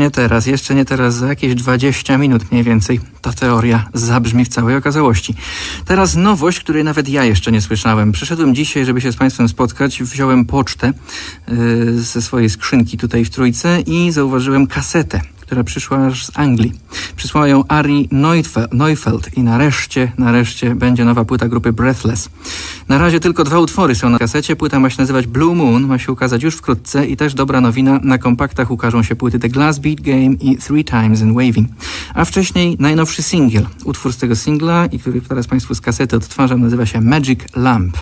Nie teraz, jeszcze nie teraz, za jakieś 20 minut mniej więcej ta teoria zabrzmi w całej okazałości. Teraz nowość, której nawet ja jeszcze nie słyszałem. Przyszedłem dzisiaj, żeby się z Państwem spotkać, wziąłem pocztę yy, ze swojej skrzynki tutaj w Trójce i zauważyłem kasetę która przyszła aż z Anglii. Przysłała ją Ari Neufeld i nareszcie, nareszcie będzie nowa płyta grupy Breathless. Na razie tylko dwa utwory są na kasecie. Płyta ma się nazywać Blue Moon, ma się ukazać już wkrótce i też dobra nowina, na kompaktach ukażą się płyty The Glass Beat Game i Three Times in Waving. A wcześniej najnowszy singiel. Utwór z tego singla i który teraz Państwu z kasety odtwarzam nazywa się Magic Lamp.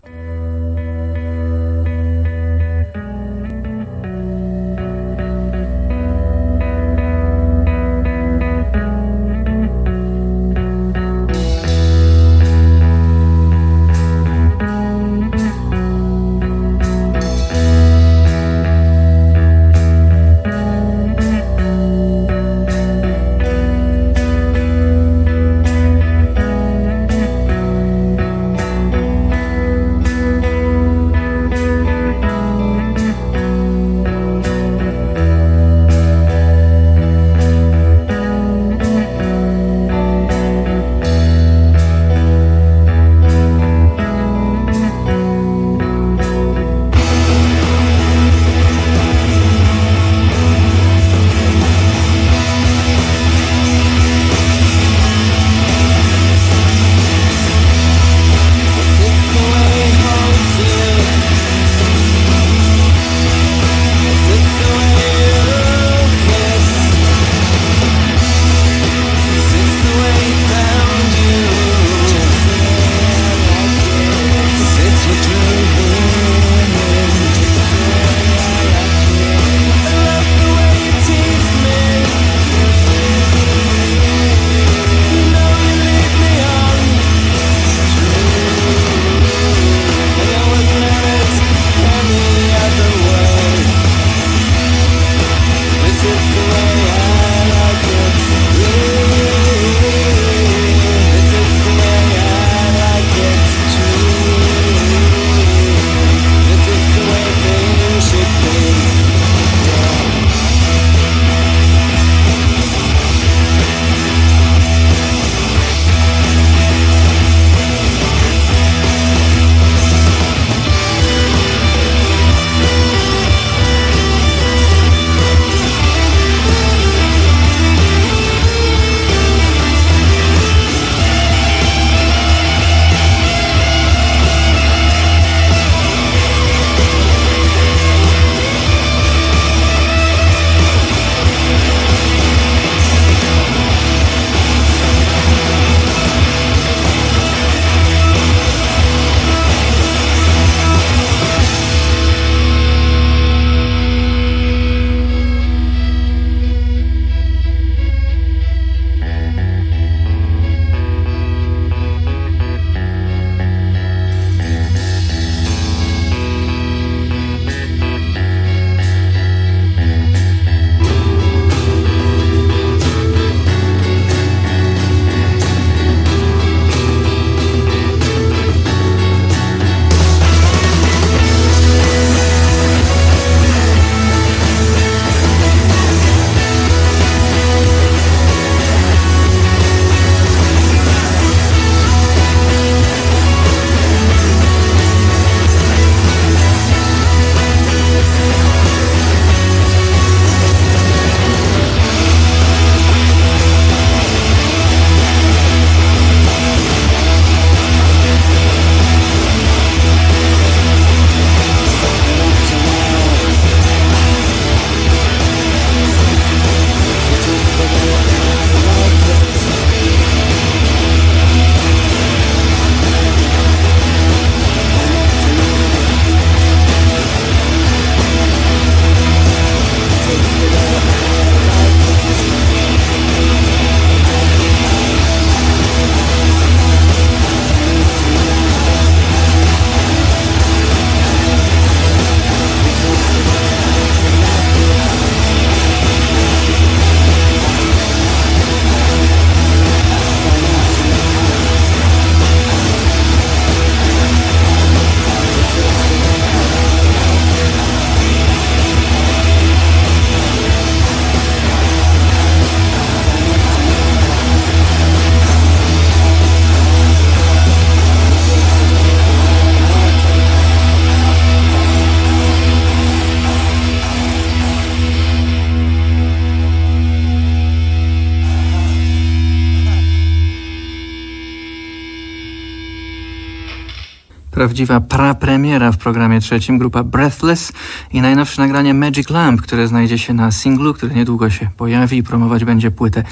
Programie trzecim, grupa Breathless i najnowsze nagranie Magic Lamp, które znajdzie się na singlu, który niedługo się pojawi i promować będzie płytę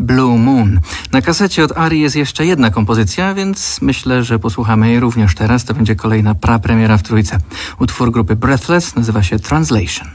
Blue Moon. Na kasecie od Ari jest jeszcze jedna kompozycja, więc myślę, że posłuchamy jej również teraz. To będzie kolejna prapremiera w trójce. Utwór grupy Breathless nazywa się Translation.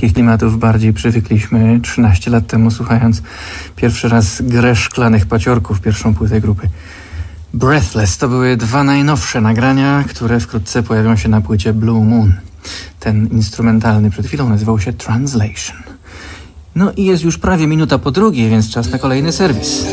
Takich klimatów bardziej przywykliśmy 13 lat temu, słuchając pierwszy raz grę szklanych paciorków, pierwszą płytę grupy. Breathless to były dwa najnowsze nagrania, które wkrótce pojawią się na płycie Blue Moon. Ten instrumentalny przed chwilą nazywał się Translation. No i jest już prawie minuta po drugiej, więc czas na kolejny serwis.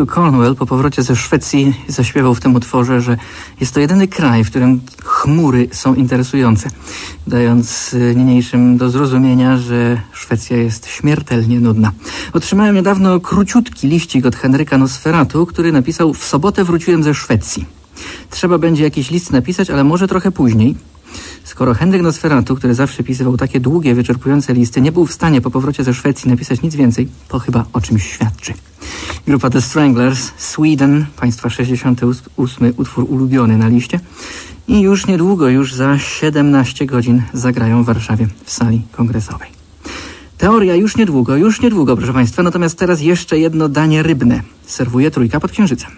Hugh Cornwell po powrocie ze Szwecji zaśpiewał w tym utworze, że jest to jedyny kraj, w którym chmury są interesujące, dając y, niniejszym do zrozumienia, że Szwecja jest śmiertelnie nudna. Otrzymałem niedawno króciutki liścik od Henryka Nosferatu, który napisał W sobotę wróciłem ze Szwecji. Trzeba będzie jakiś list napisać, ale może trochę później. Skoro Henryk Nosferatu, który zawsze pisywał takie długie, wyczerpujące listy, nie był w stanie po powrocie ze Szwecji napisać nic więcej, to chyba o czymś świadczy. Grupa The Stranglers, Sweden, państwa 68 utwór ulubiony na liście. I już niedługo, już za 17 godzin zagrają w Warszawie w sali kongresowej. Teoria już niedługo, już niedługo, proszę Państwa. Natomiast teraz jeszcze jedno danie rybne. Serwuje trójka pod księżycem.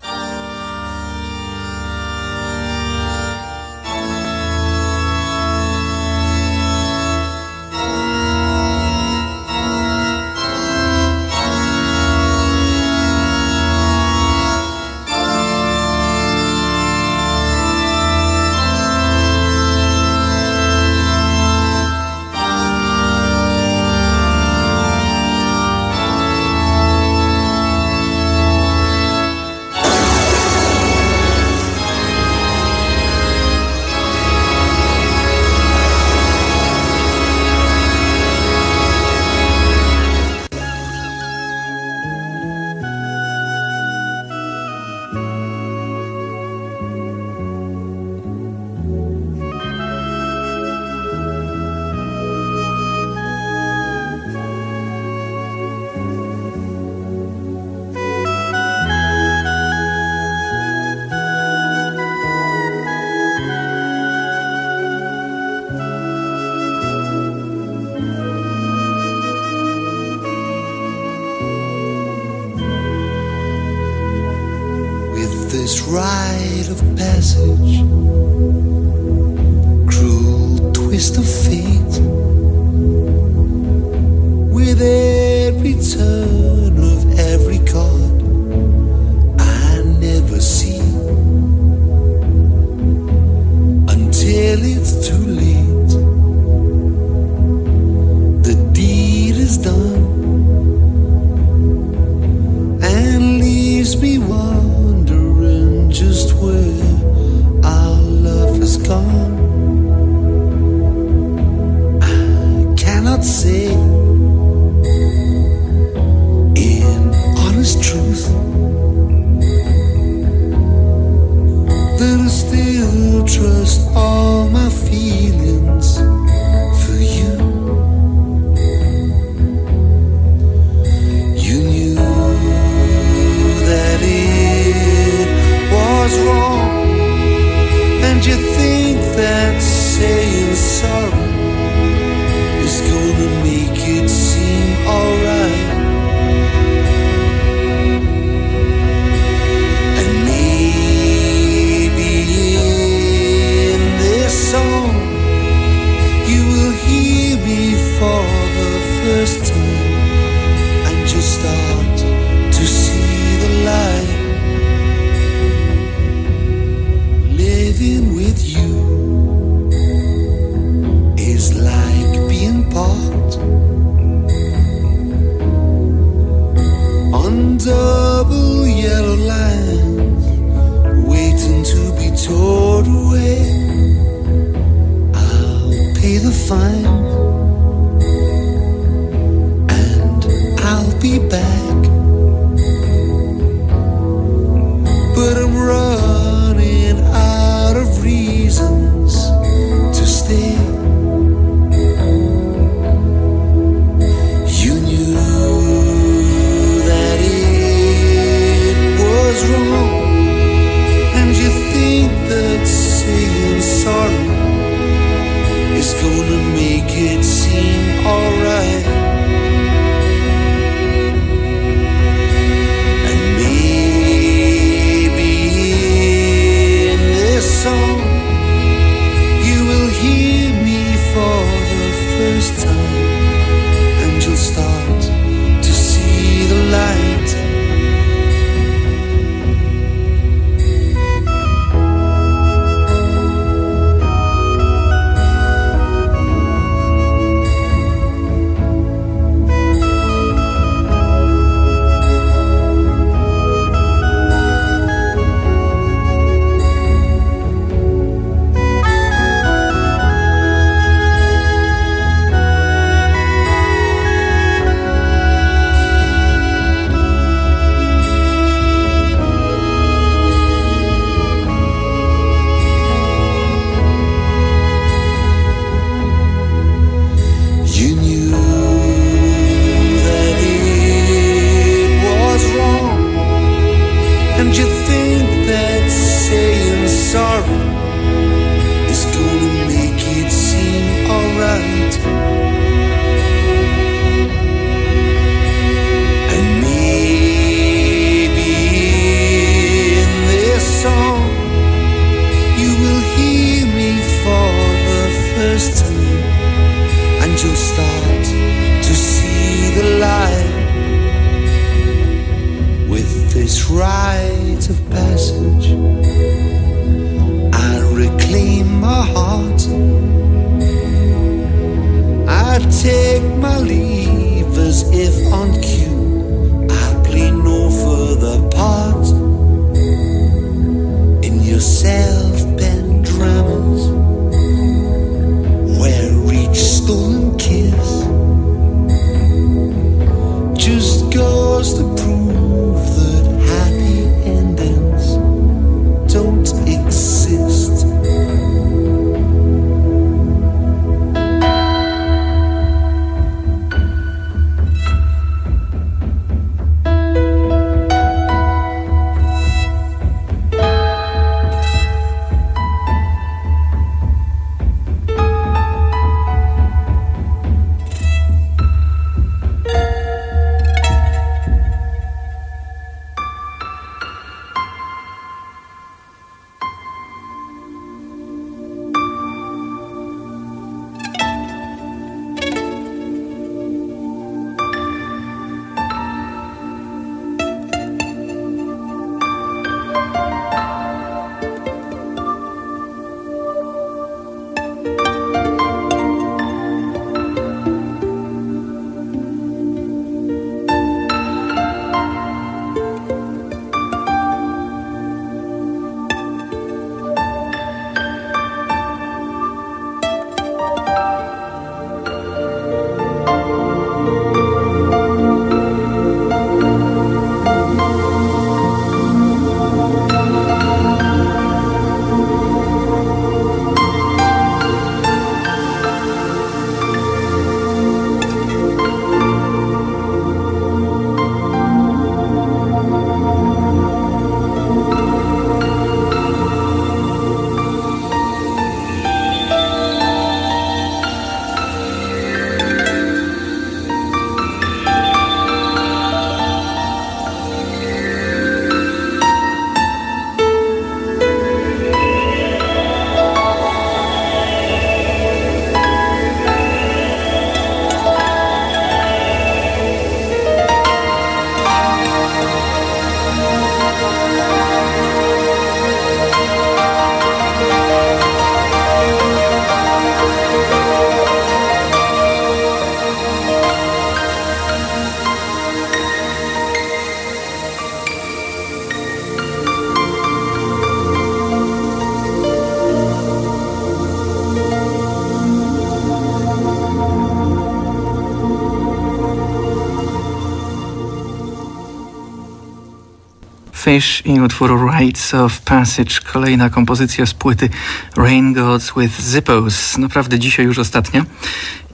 Fish i utworu Rites of Passage, kolejna kompozycja z płyty Rain Gods with Zippos. Naprawdę dzisiaj już ostatnia.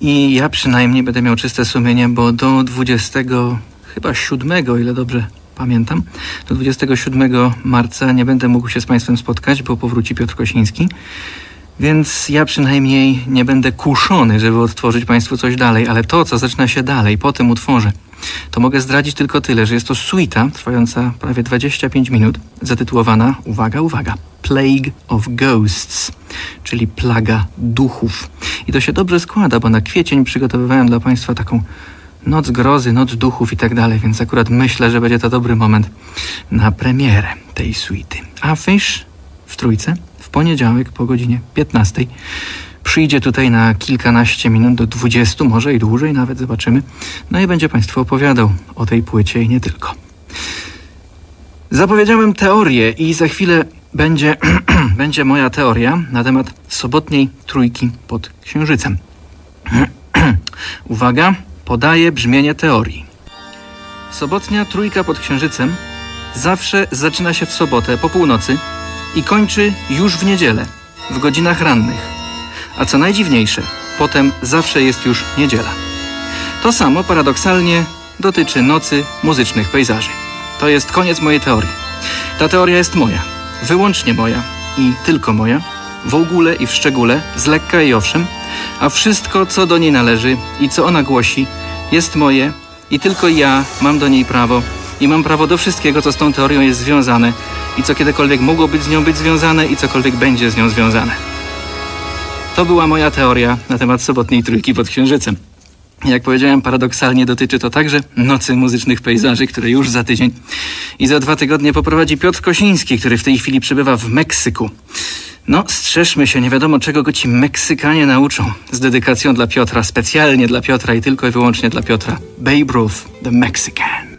I ja przynajmniej będę miał czyste sumienie, bo do 20 chyba 7, o ile dobrze pamiętam, do 27 marca nie będę mógł się z Państwem spotkać, bo powróci Piotr Kosiński. Więc ja przynajmniej nie będę kuszony, żeby odtworzyć Państwu coś dalej, ale to, co zaczyna się dalej po tym utworze, to mogę zdradzić tylko tyle, że jest to suita trwająca prawie 25 minut, zatytułowana, uwaga, uwaga, Plague of Ghosts, czyli plaga duchów. I to się dobrze składa, bo na kwiecień przygotowywałem dla Państwa taką Noc grozy, noc duchów i tak dalej, więc akurat myślę, że będzie to dobry moment na premierę tej suity. A Fish w trójce w poniedziałek po godzinie 15 przyjdzie tutaj na kilkanaście minut do 20, może i dłużej nawet, zobaczymy. No i będzie Państwu opowiadał o tej płycie i nie tylko. Zapowiedziałem teorię i za chwilę będzie, będzie moja teoria na temat sobotniej trójki pod Księżycem. Uwaga, podaję brzmienie teorii. Sobotnia trójka pod Księżycem zawsze zaczyna się w sobotę po północy i kończy już w niedzielę, w godzinach rannych. A co najdziwniejsze, potem zawsze jest już niedziela. To samo paradoksalnie dotyczy nocy muzycznych pejzaży. To jest koniec mojej teorii. Ta teoria jest moja, wyłącznie moja i tylko moja, w ogóle i w szczególe, z lekka i owszem, a wszystko, co do niej należy i co ona głosi, jest moje i tylko ja mam do niej prawo i mam prawo do wszystkiego, co z tą teorią jest związane i co kiedykolwiek mogło być z nią być związane i cokolwiek będzie z nią związane. To była moja teoria na temat sobotniej trójki pod Księżycem. Jak powiedziałem, paradoksalnie dotyczy to także Nocy Muzycznych Pejzaży, które już za tydzień i za dwa tygodnie poprowadzi Piotr Kosiński, który w tej chwili przebywa w Meksyku. No, strzeżmy się, nie wiadomo czego go ci Meksykanie nauczą. Z dedykacją dla Piotra, specjalnie dla Piotra i tylko i wyłącznie dla Piotra. Babe Ruth, the Mexican.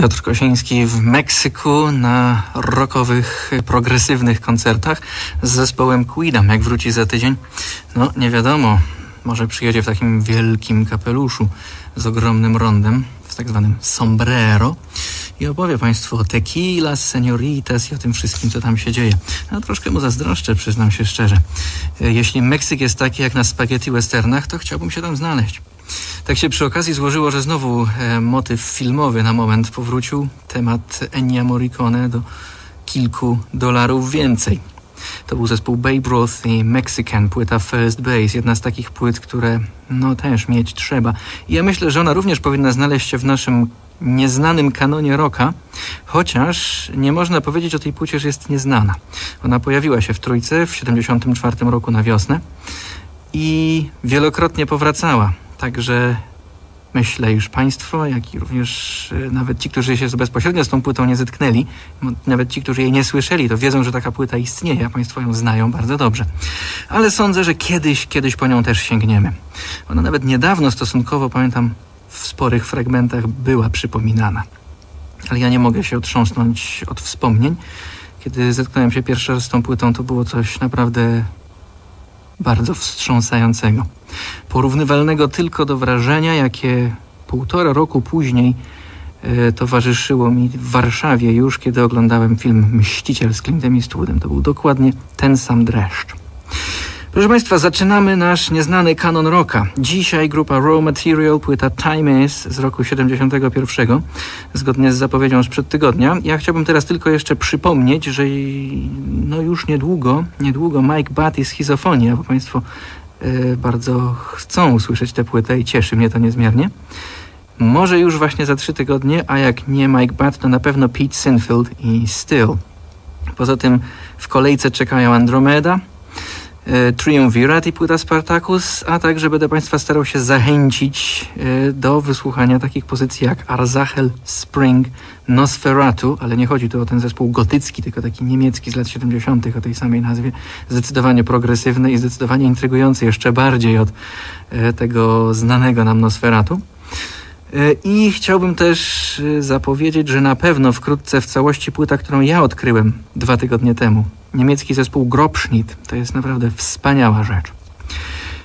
Piotr Kosiński w Meksyku na rockowych, progresywnych koncertach z zespołem Quidam. Jak wróci za tydzień, no nie wiadomo, może przyjedzie w takim wielkim kapeluszu z ogromnym rondem, w tak zwanym sombrero i opowie Państwu o tequila, senioritas i o tym wszystkim, co tam się dzieje. No, troszkę mu zazdroszczę, przyznam się szczerze. E, jeśli Meksyk jest taki jak na spaghetti westernach, to chciałbym się tam znaleźć. Tak się przy okazji złożyło, że znowu e, motyw filmowy na moment powrócił. Temat Ennio Morricone do kilku dolarów więcej. To był zespół Babe Ruth i Mexican, płyta First Base. Jedna z takich płyt, które no też mieć trzeba. I ja myślę, że ona również powinna znaleźć się w naszym nieznanym kanonie rocka, chociaż nie można powiedzieć o tej płycie, że jest nieznana. Ona pojawiła się w Trójce w 1974 roku na wiosnę i wielokrotnie powracała. Także myślę, iż Państwo, jak i również e, nawet ci, którzy się bezpośrednio z tą płytą nie zetknęli, nawet ci, którzy jej nie słyszeli, to wiedzą, że taka płyta istnieje, a Państwo ją znają bardzo dobrze. Ale sądzę, że kiedyś, kiedyś po nią też sięgniemy. Ona nawet niedawno stosunkowo, pamiętam, w sporych fragmentach była przypominana. Ale ja nie mogę się otrząsnąć od wspomnień. Kiedy zetknąłem się pierwszy raz z tą płytą, to było coś naprawdę bardzo wstrząsającego. Porównywalnego tylko do wrażenia, jakie półtora roku później e, towarzyszyło mi w Warszawie już, kiedy oglądałem film Mściciel z Clintem Eastwoodem. To był dokładnie ten sam dreszcz. Proszę Państwa, zaczynamy nasz nieznany kanon rocka. Dzisiaj grupa Raw Material, płyta Time Is z roku 71, zgodnie z zapowiedzią sprzed tygodnia. Ja chciałbym teraz tylko jeszcze przypomnieć, że no już niedługo, niedługo Mike Batt i Schizofonia, bo Państwo y, bardzo chcą usłyszeć tę płytę i cieszy mnie to niezmiernie. Może już właśnie za trzy tygodnie, a jak nie Mike Batt, to na pewno Pete Sinfield i Still. Poza tym w kolejce czekają Andromeda, Triumvirat i płyta Spartacus, a także będę Państwa starał się zachęcić e, do wysłuchania takich pozycji jak Arzachel, Spring, Nosferatu, ale nie chodzi tu o ten zespół gotycki, tylko taki niemiecki z lat 70. o tej samej nazwie, zdecydowanie progresywny i zdecydowanie intrygujący jeszcze bardziej od e, tego znanego nam Nosferatu. I chciałbym też zapowiedzieć, że na pewno wkrótce w całości płyta, którą ja odkryłem dwa tygodnie temu, niemiecki zespół Grobschnitt. To jest naprawdę wspaniała rzecz.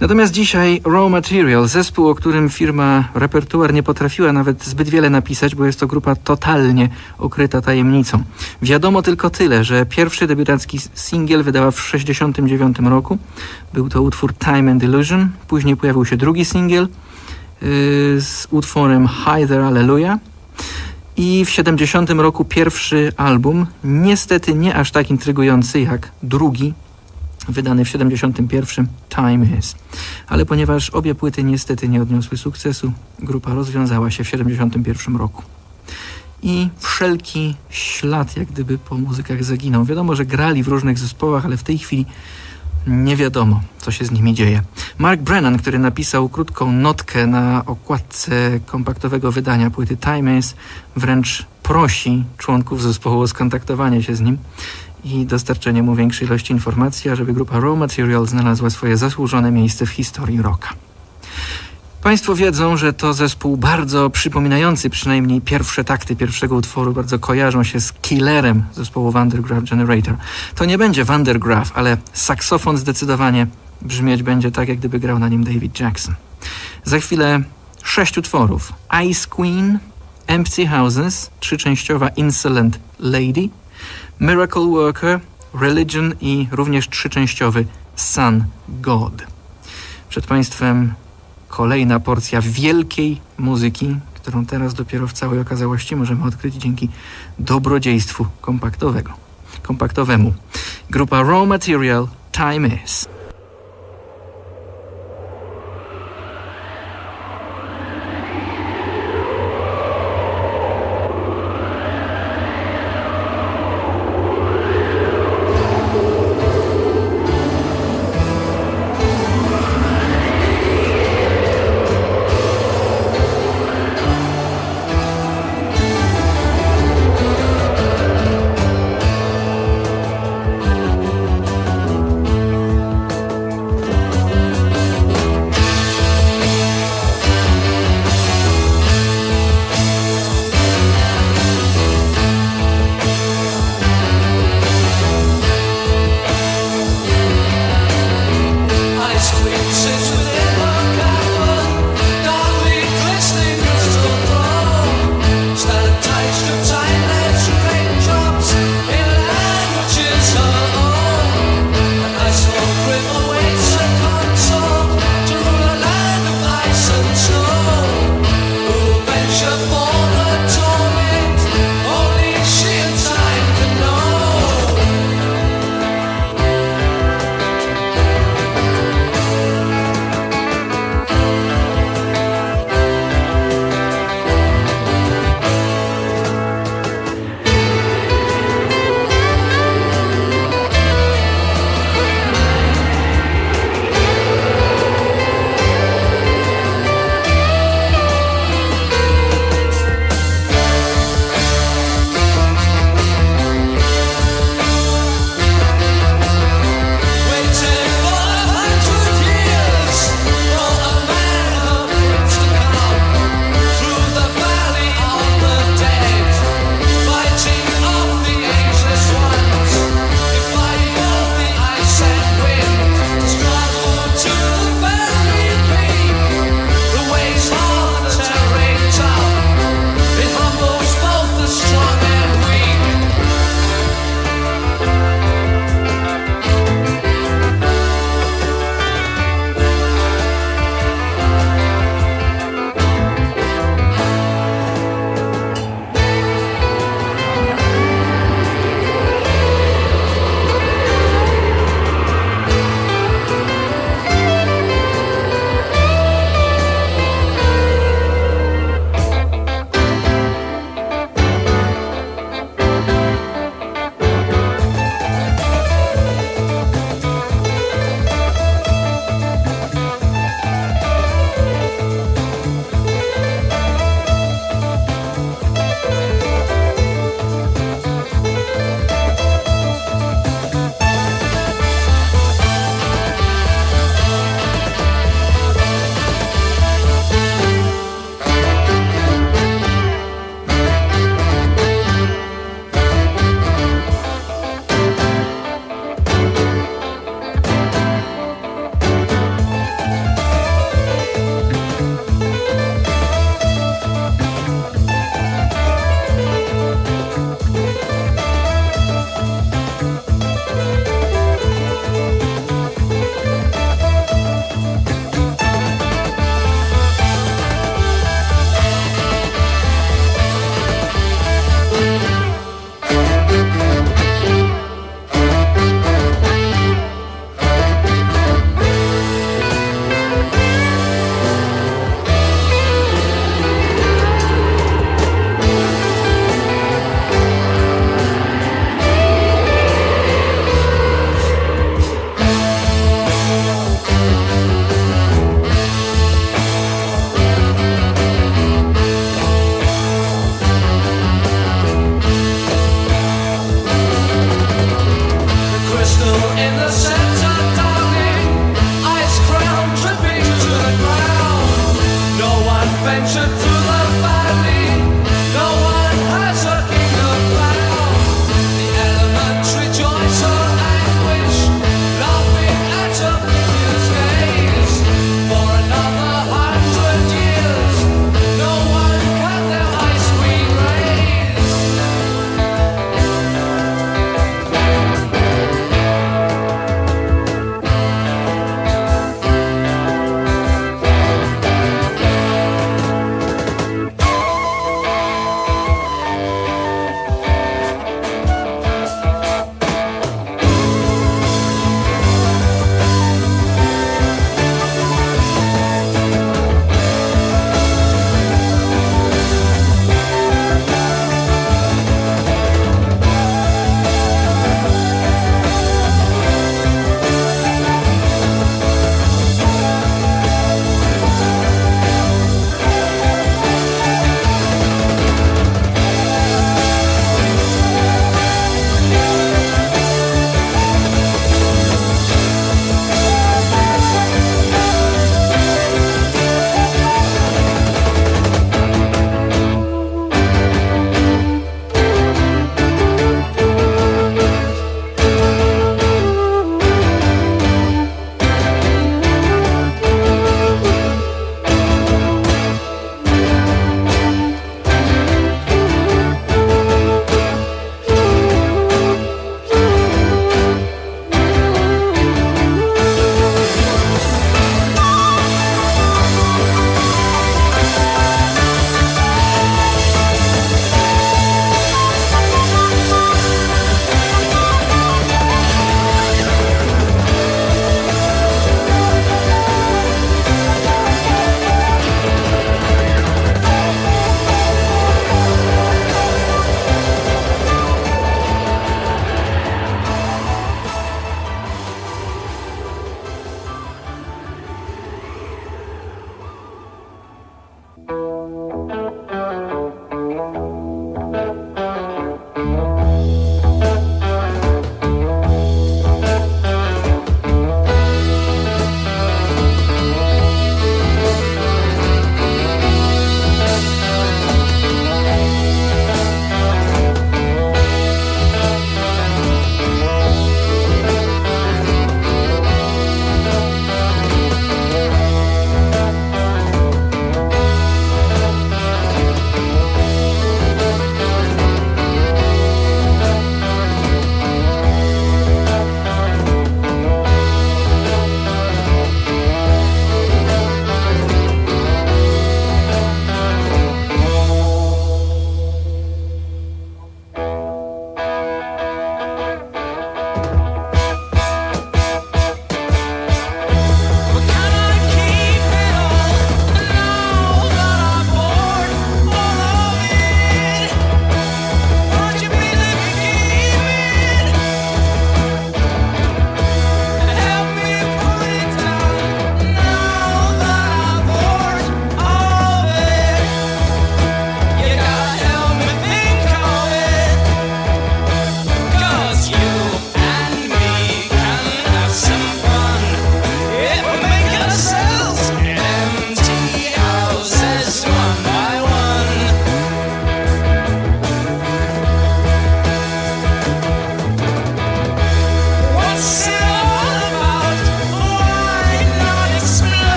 Natomiast dzisiaj Raw Material, zespół, o którym firma Repertuar nie potrafiła nawet zbyt wiele napisać, bo jest to grupa totalnie okryta tajemnicą. Wiadomo tylko tyle, że pierwszy debiutancki singiel wydała w 1969 roku. Był to utwór Time and Illusion. Później pojawił się drugi singiel z utworem Hi There. I w 70 roku pierwszy album, niestety nie aż tak intrygujący jak drugi, wydany w 71 Time Is. Ale ponieważ obie płyty niestety nie odniosły sukcesu, grupa rozwiązała się w 71 roku. I wszelki ślad jak gdyby po muzykach zaginął. Wiadomo, że grali w różnych zespołach, ale w tej chwili nie wiadomo, co się z nimi dzieje. Mark Brennan, który napisał krótką notkę na okładce kompaktowego wydania płyty Time Is, wręcz prosi członków zespołu o skontaktowanie się z nim i dostarczenie mu większej ilości informacji, ażeby grupa Raw Material znalazła swoje zasłużone miejsce w historii rocka. Państwo wiedzą, że to zespół bardzo przypominający przynajmniej pierwsze takty pierwszego utworu, bardzo kojarzą się z killerem zespołu Vandergraaf Generator. To nie będzie Vandergraaf, ale saksofon zdecydowanie brzmieć będzie tak, jak gdyby grał na nim David Jackson. Za chwilę sześć utworów. Ice Queen, Empty Houses, trzyczęściowa Insolent Lady, Miracle Worker, Religion i również trzyczęściowy Sun God. Przed Państwem kolejna porcja wielkiej muzyki, którą teraz dopiero w całej okazałości możemy odkryć dzięki dobrodziejstwu kompaktowego, kompaktowemu. Grupa Raw Material Time Is.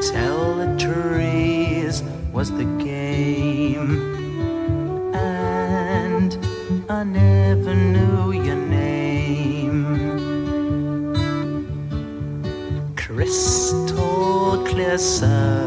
Tell the trees was the game, and I never knew your name. Crystal clear circles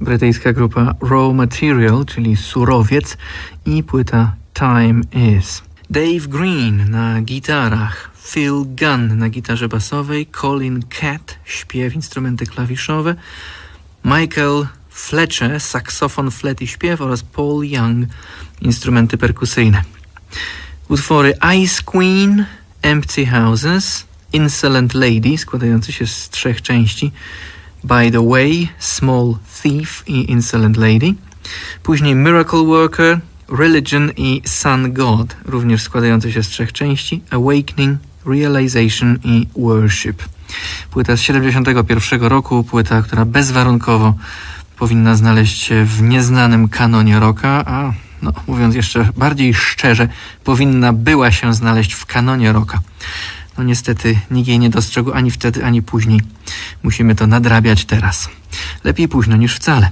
brytyjska grupa Raw Material, czyli Surowiec i płyta Time Is. Dave Green na gitarach, Phil Gunn na gitarze basowej, Colin Cat, śpiew, instrumenty klawiszowe, Michael Fletcher, saksofon, flet i śpiew oraz Paul Young, instrumenty perkusyjne. Utwory Ice Queen, Empty Houses, Insolent Lady, składający się z trzech części, By the Way, Small Thief i Insolent Lady. Później Miracle Worker, Religion i Sun God, również składający się z trzech części, Awakening, Realization i Worship. Płyta z 71 roku, płyta, która bezwarunkowo powinna znaleźć się w nieznanym kanonie rocka, a no, mówiąc jeszcze bardziej szczerze, powinna była się znaleźć w kanonie rocka. No niestety nikt jej nie dostrzegł ani wtedy, ani później. Musimy to nadrabiać teraz. Lepiej późno niż wcale.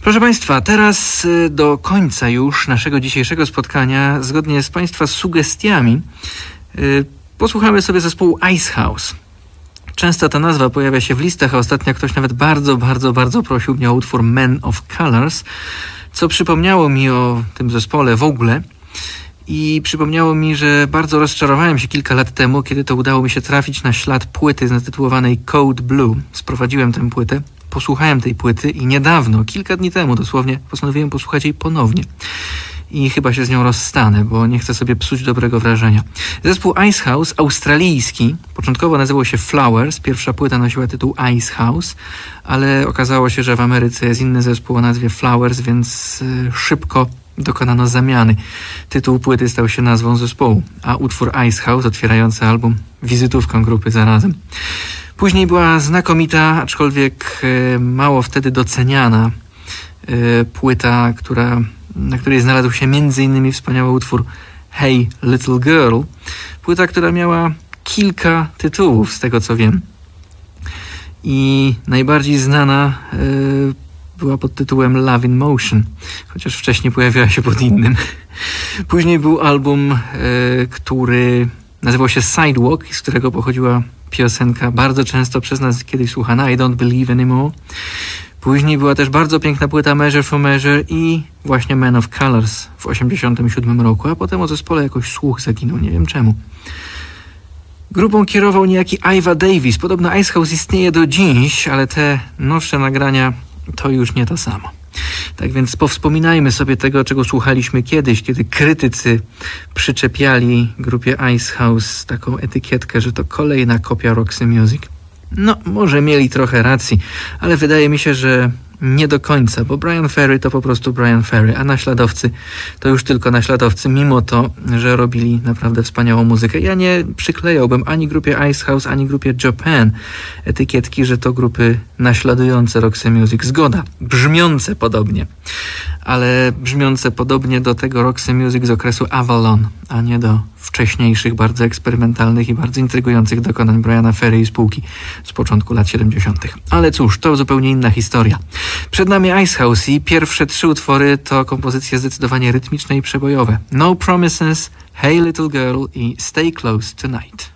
Proszę Państwa, teraz y, do końca już naszego dzisiejszego spotkania, zgodnie z Państwa sugestiami, yy, posłuchamy sobie zespołu Ice House. Często ta nazwa pojawia się w listach, a ostatnio ktoś nawet bardzo, bardzo, bardzo prosił mnie o utwór Men of Colors, co przypomniało mi o tym zespole w ogóle i przypomniało mi, że bardzo rozczarowałem się kilka lat temu, kiedy to udało mi się trafić na ślad płyty zatytułowanej Code Blue. Sprowadziłem tę płytę, posłuchałem tej płyty i niedawno, kilka dni temu dosłownie, postanowiłem posłuchać jej ponownie. I chyba się z nią rozstanę, bo nie chcę sobie psuć dobrego wrażenia. Zespół Ice House, australijski, początkowo nazywał się Flowers. Pierwsza płyta nosiła tytuł Ice House, ale okazało się, że w Ameryce jest inny zespół o nazwie Flowers, więc y, szybko dokonano zamiany. Tytuł płyty stał się nazwą zespołu, a utwór Ice House, otwierający album, wizytówką grupy zarazem. Później była znakomita, aczkolwiek e, mało wtedy doceniana e, płyta, która, na której znalazł się m.in. wspaniały utwór Hey Little Girl. Płyta, która miała kilka tytułów, z tego co wiem. I najbardziej znana e, była pod tytułem Love in Motion, chociaż wcześniej pojawiała się pod innym. Później był album, e, który nazywał się Sidewalk, z którego pochodziła piosenka bardzo często przez nas kiedyś słuchana I Don't Believe Anymore. Później była też bardzo piękna płyta Measure for Measure i właśnie Man of Colors w 1987 roku, a potem o zespole jakoś słuch zaginął, nie wiem czemu. Grupą kierował niejaki Iva Davis. Podobno Icehouse istnieje do dziś, ale te nowsze nagrania to już nie to samo. Tak więc powspominajmy sobie tego, czego słuchaliśmy kiedyś, kiedy krytycy przyczepiali grupie Icehouse taką etykietkę, że to kolejna kopia Roxy Music. No, może mieli trochę racji, ale wydaje mi się, że nie do końca, bo Brian Ferry to po prostu Brian Ferry, a naśladowcy to już tylko naśladowcy, mimo to, że robili naprawdę wspaniałą muzykę. Ja nie przyklejałbym ani grupie Icehouse, ani grupie Japan etykietki, że to grupy naśladujące Roxy Music. Zgoda, brzmiące podobnie, ale brzmiące podobnie do tego Roxy Music z okresu Avalon, a nie do wcześniejszych, bardzo eksperymentalnych i bardzo intrygujących dokonań Briana Ferry i spółki z początku lat 70. Ale cóż, to zupełnie inna historia. Przed nami Icehouse i pierwsze trzy utwory to kompozycje zdecydowanie rytmiczne i przebojowe. No Promises, Hey Little Girl i Stay Close Tonight.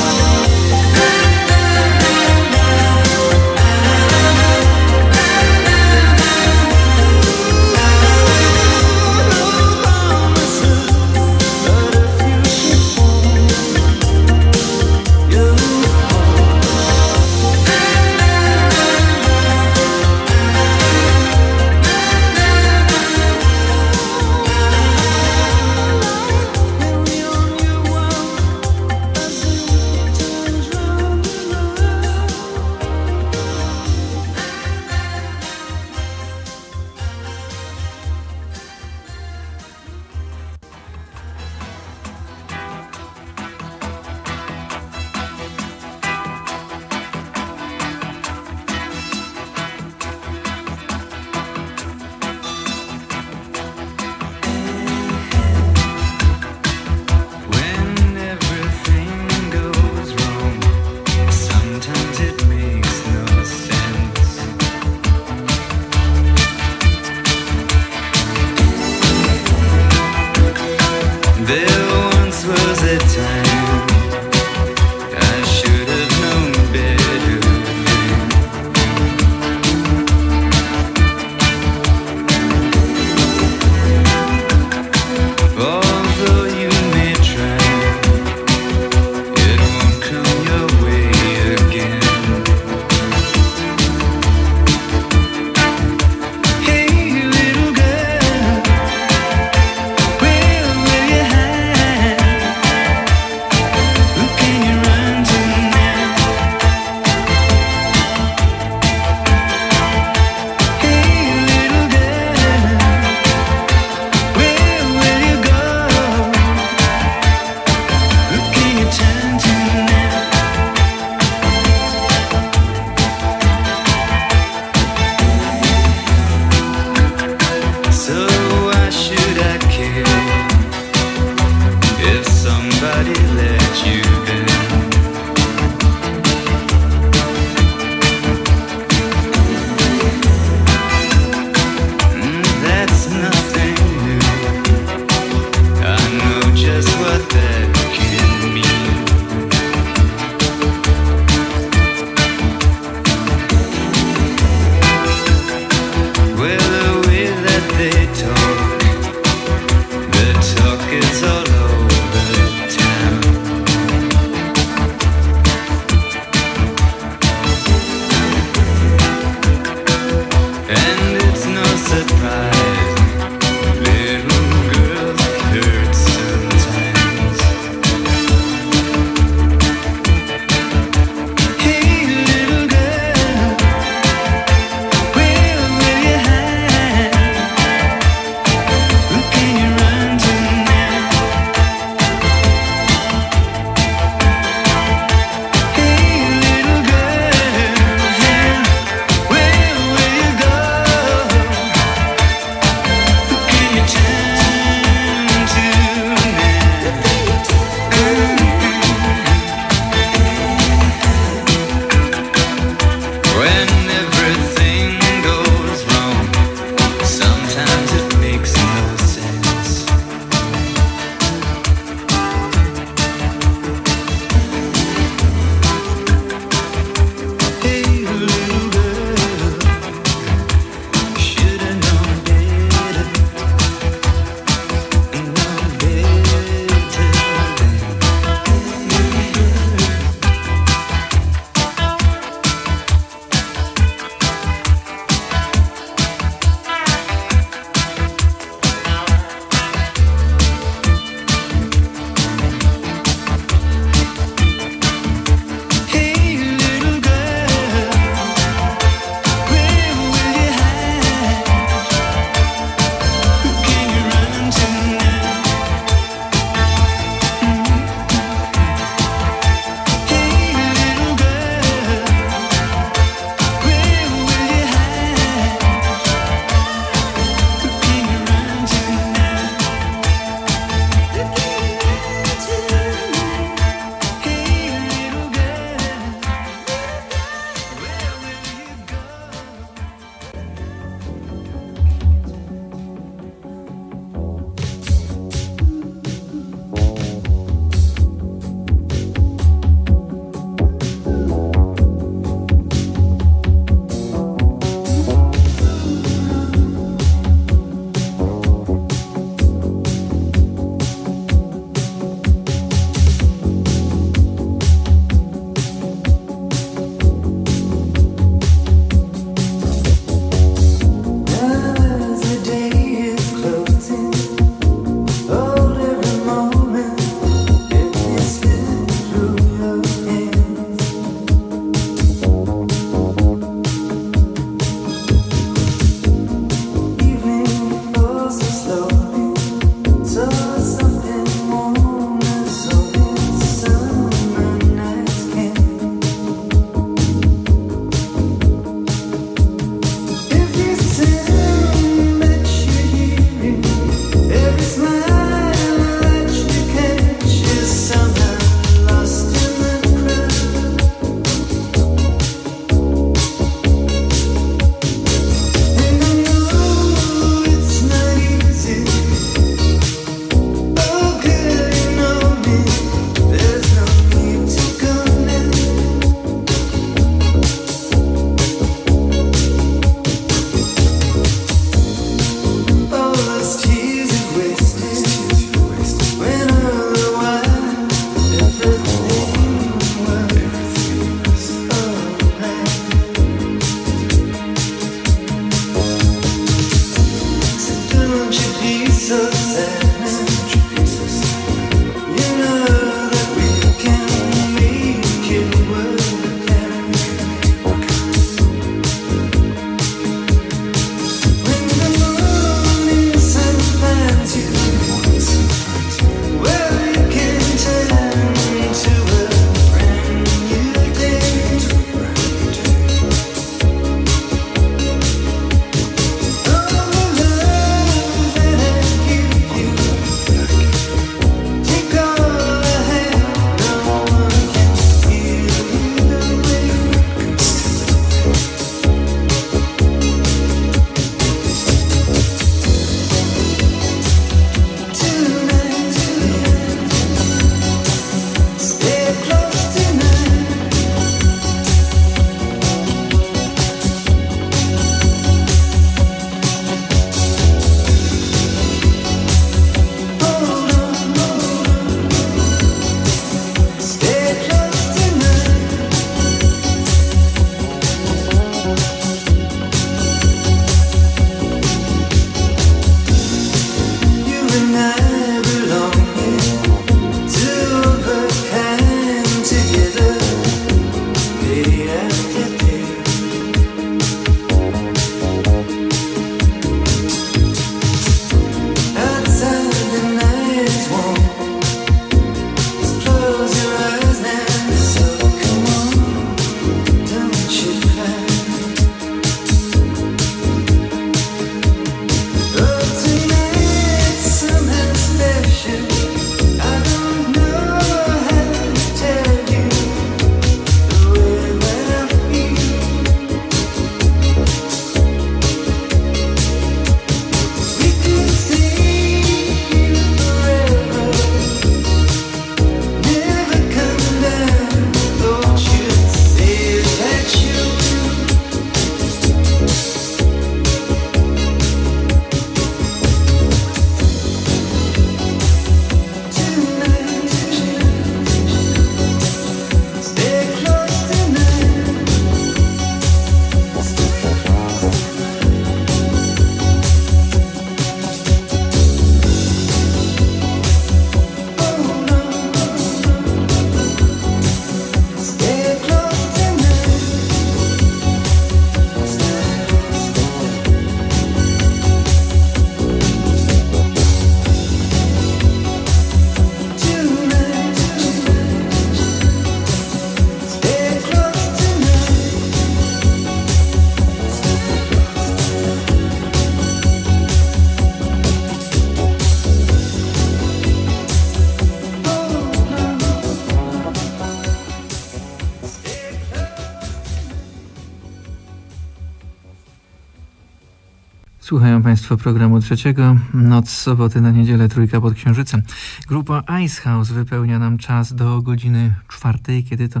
Państwo programu trzeciego. Noc soboty na niedzielę, trójka pod księżycem. Grupa Ice House wypełnia nam czas do godziny czwartej, kiedy to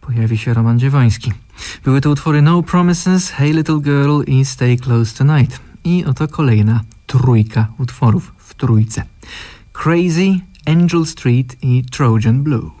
pojawi się Roman Dziewoński. Były to utwory No Promises, Hey Little Girl i Stay Close Tonight. I oto kolejna trójka utworów w trójce. Crazy, Angel Street i Trojan Blue.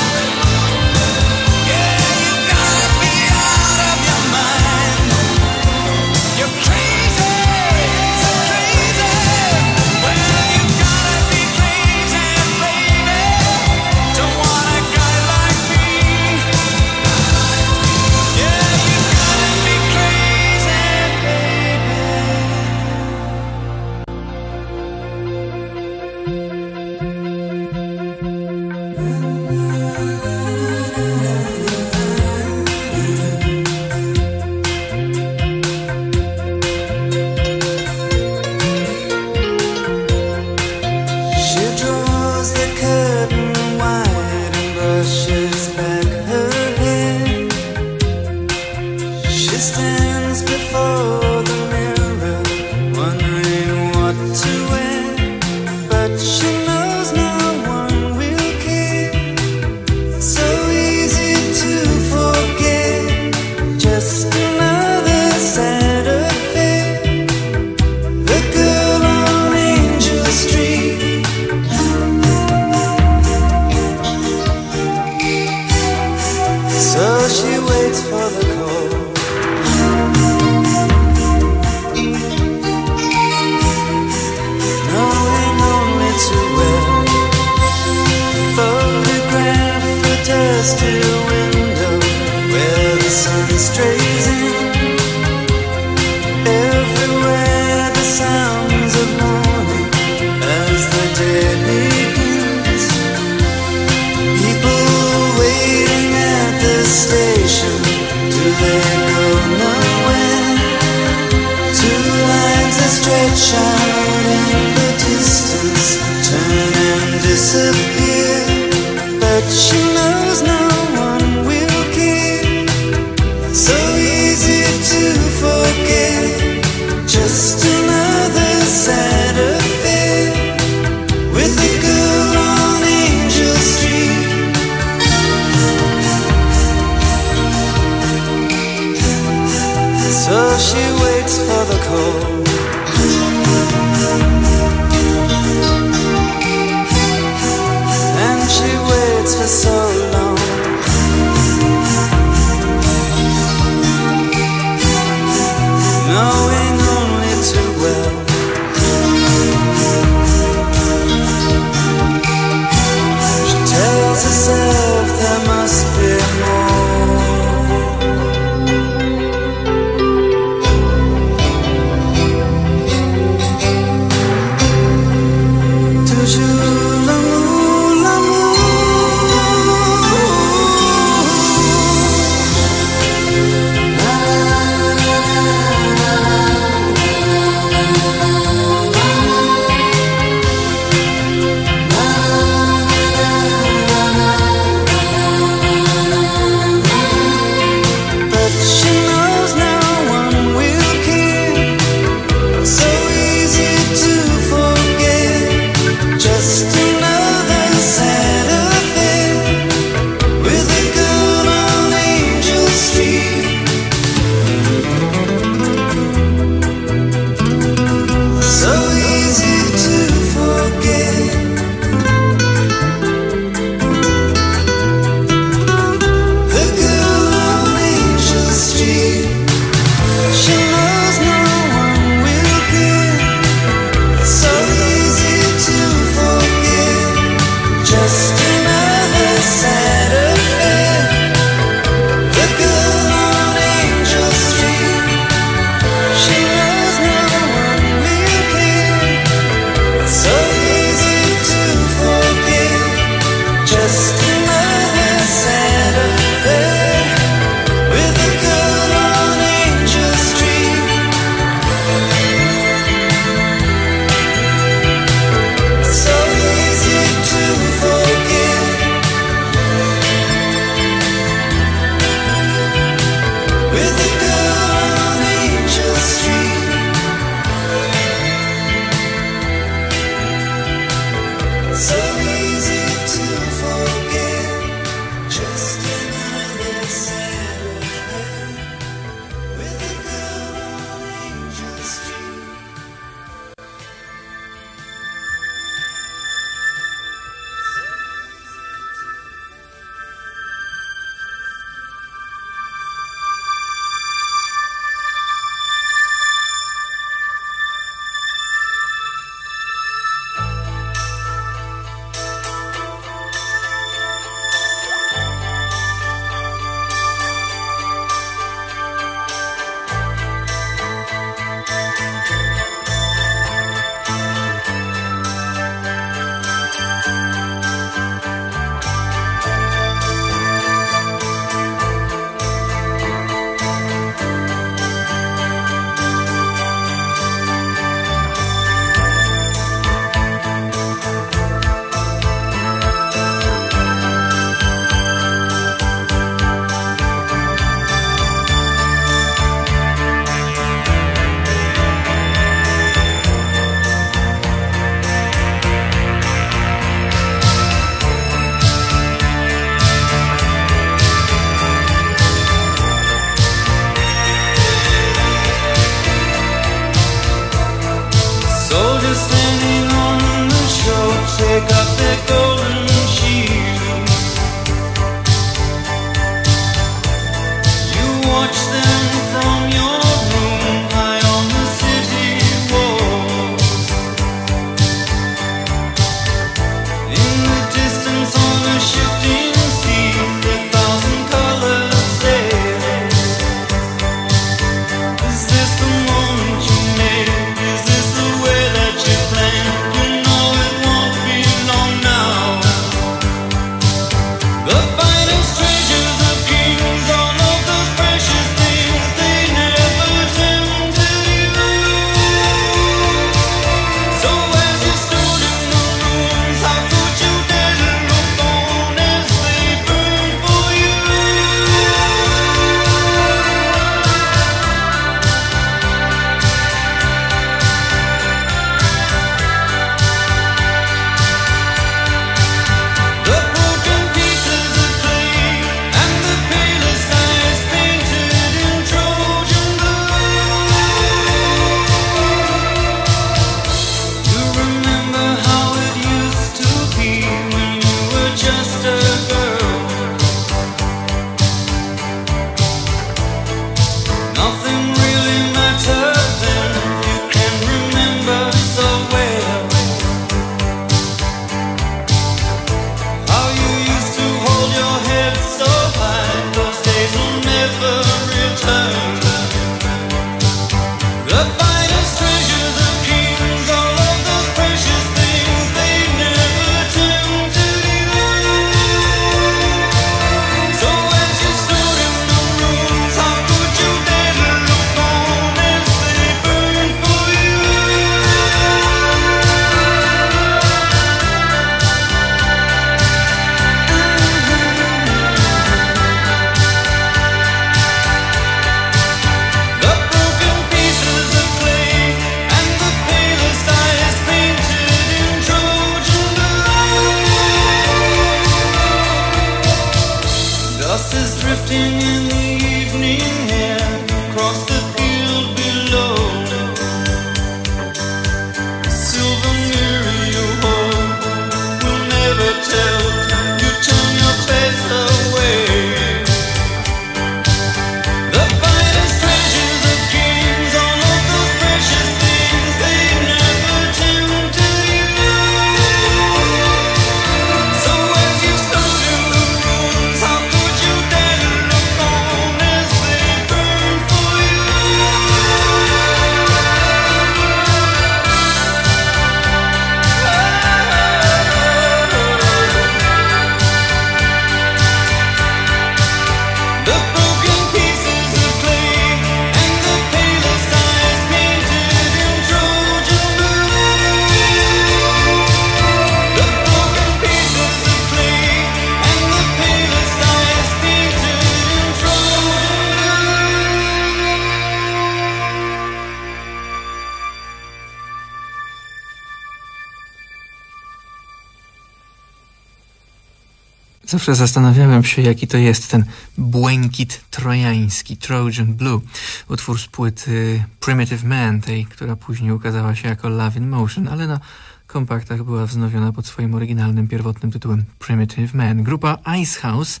Zawsze zastanawiałem się, jaki to jest ten błękit trojański, Trojan Blue, utwór z płyty Primitive Man, tej, która później ukazała się jako Love in Motion, ale na kompaktach była wznowiona pod swoim oryginalnym, pierwotnym tytułem Primitive Man. Grupa Icehouse,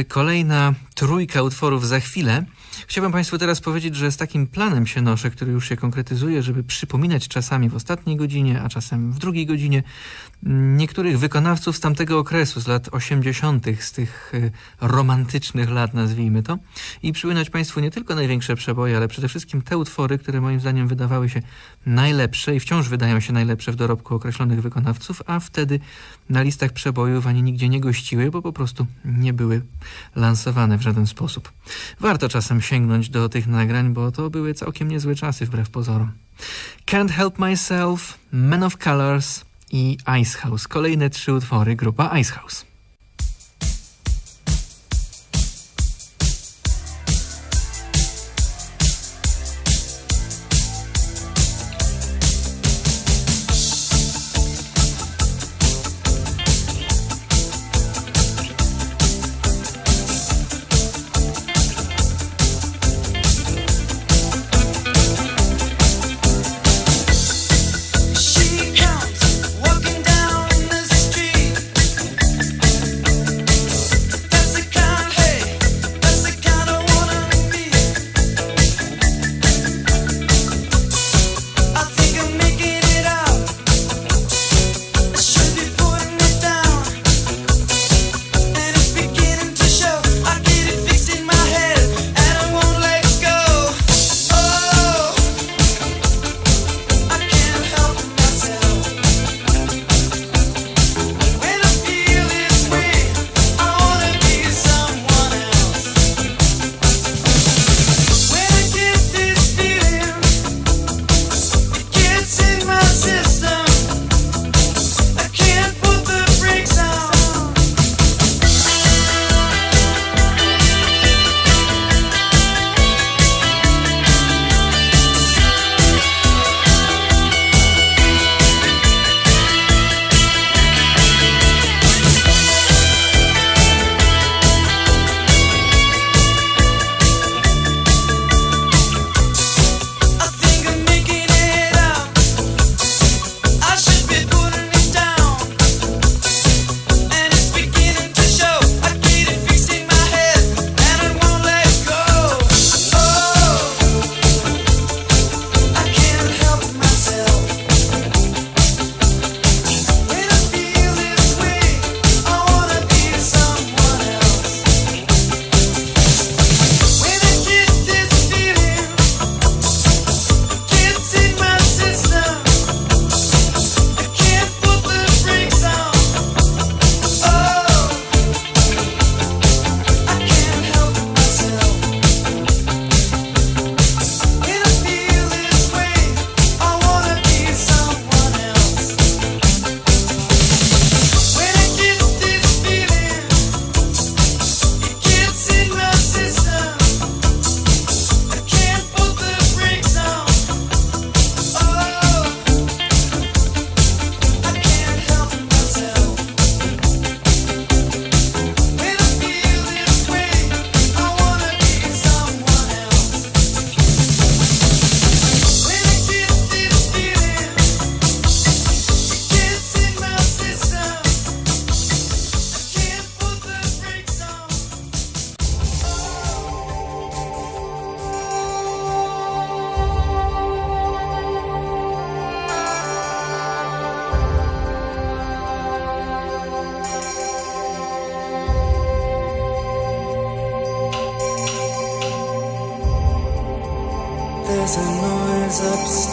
y, kolejna trójka utworów za chwilę. Chciałbym Państwu teraz powiedzieć, że z takim planem się noszę, który już się konkretyzuje, żeby przypominać czasami w ostatniej godzinie, a czasem w drugiej godzinie niektórych wykonawców z tamtego okresu, z lat 80., z tych y, romantycznych lat, nazwijmy to, i przypominać Państwu nie tylko największe przeboje, ale przede wszystkim te utwory, które moim zdaniem wydawały się najlepsze i wciąż wydają się najlepsze w dorobku określonych wykonawców, a wtedy na listach przebojów ani nigdzie nie gościły, bo po prostu nie były lansowane w żaden sposób. Warto czasem sięgnąć do tych nagrań, bo to były całkiem niezłe czasy wbrew pozorom. Can't Help Myself, Men of Colors i Icehouse. Kolejne trzy utwory grupa Icehouse.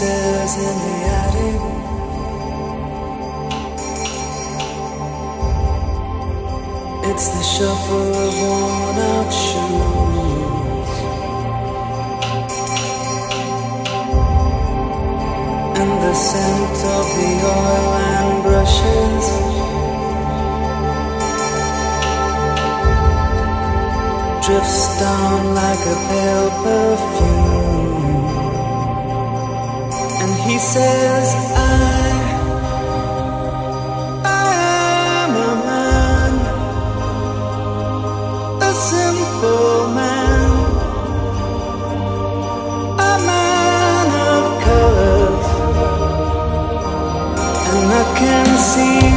In the attic. It's the shuffle of worn out shoes. And the scent of the oil and brushes. Drifts down like a pale perfume. He says, I, I am a man, a simple man, a man of colors, and I can see.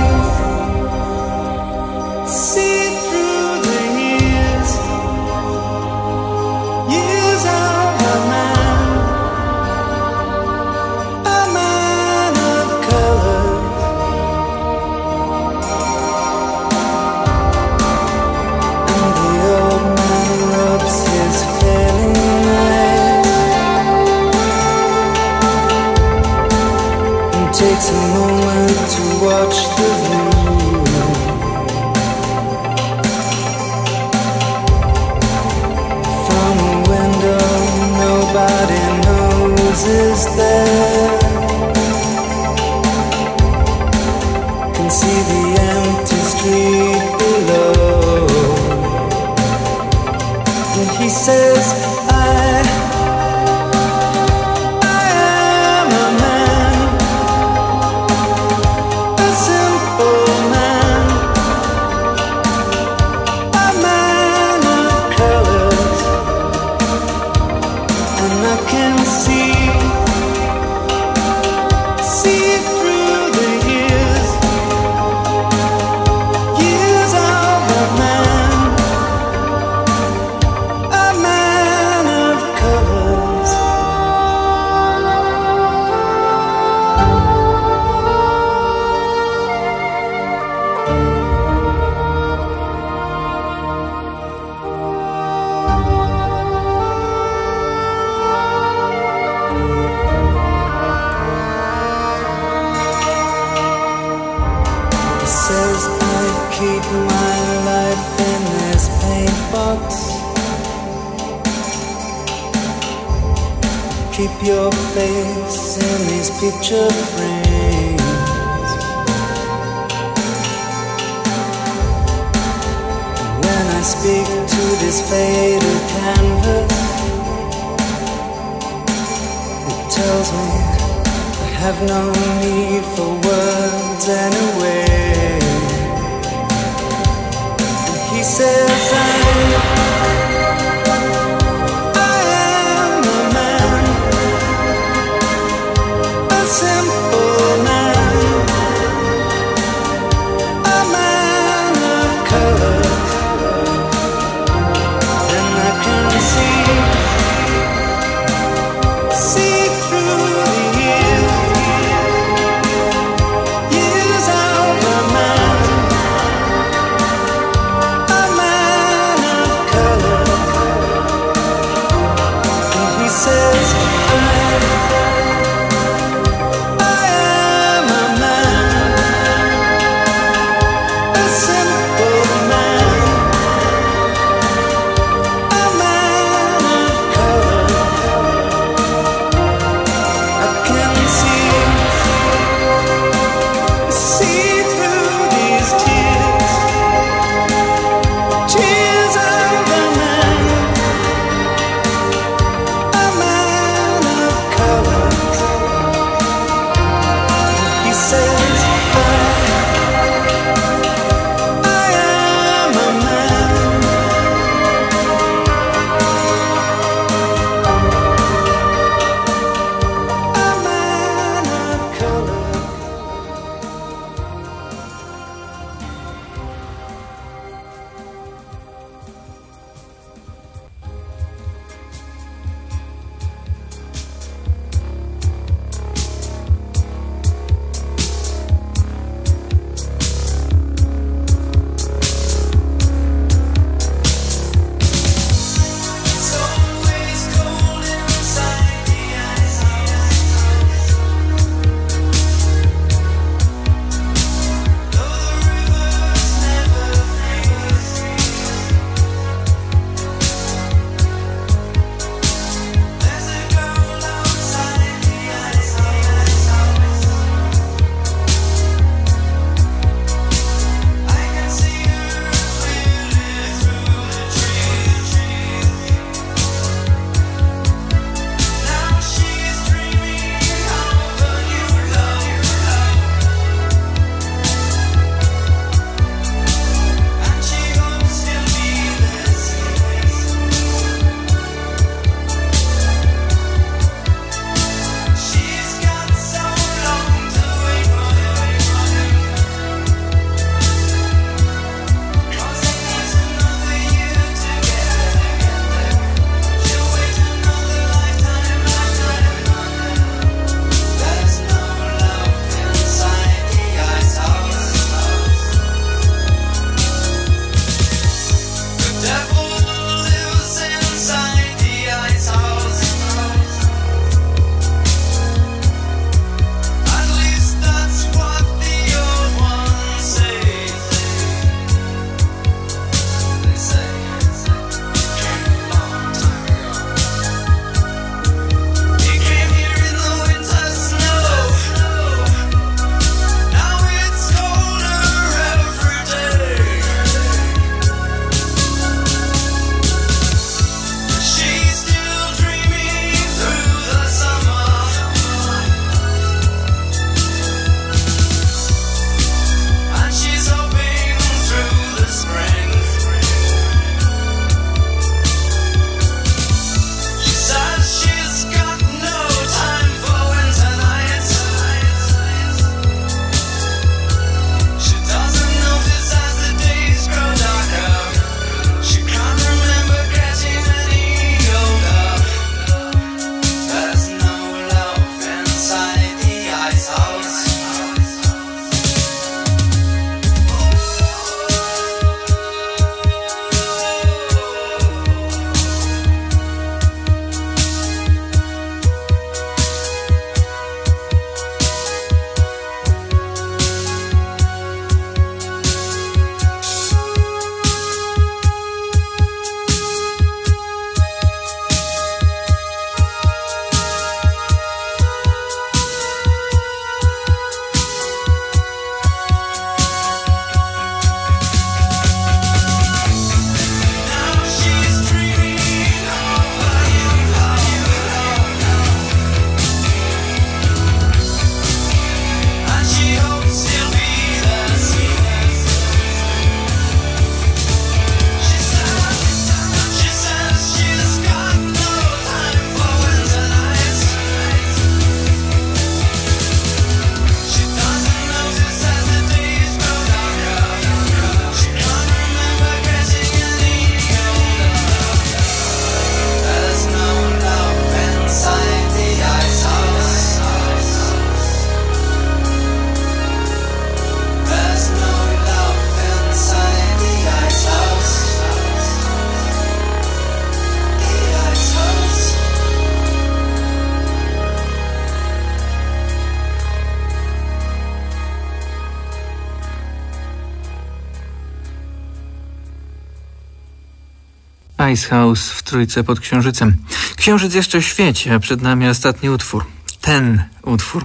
Icehouse w Trójce pod Księżycem. Księżyc jeszcze świeci, a przed nami ostatni utwór. Ten utwór.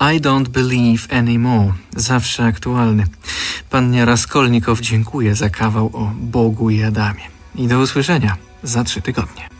I don't believe anymore. Zawsze aktualny. Pannie Raskolnikow dziękuję za kawał o Bogu i Adamie. I do usłyszenia za trzy tygodnie.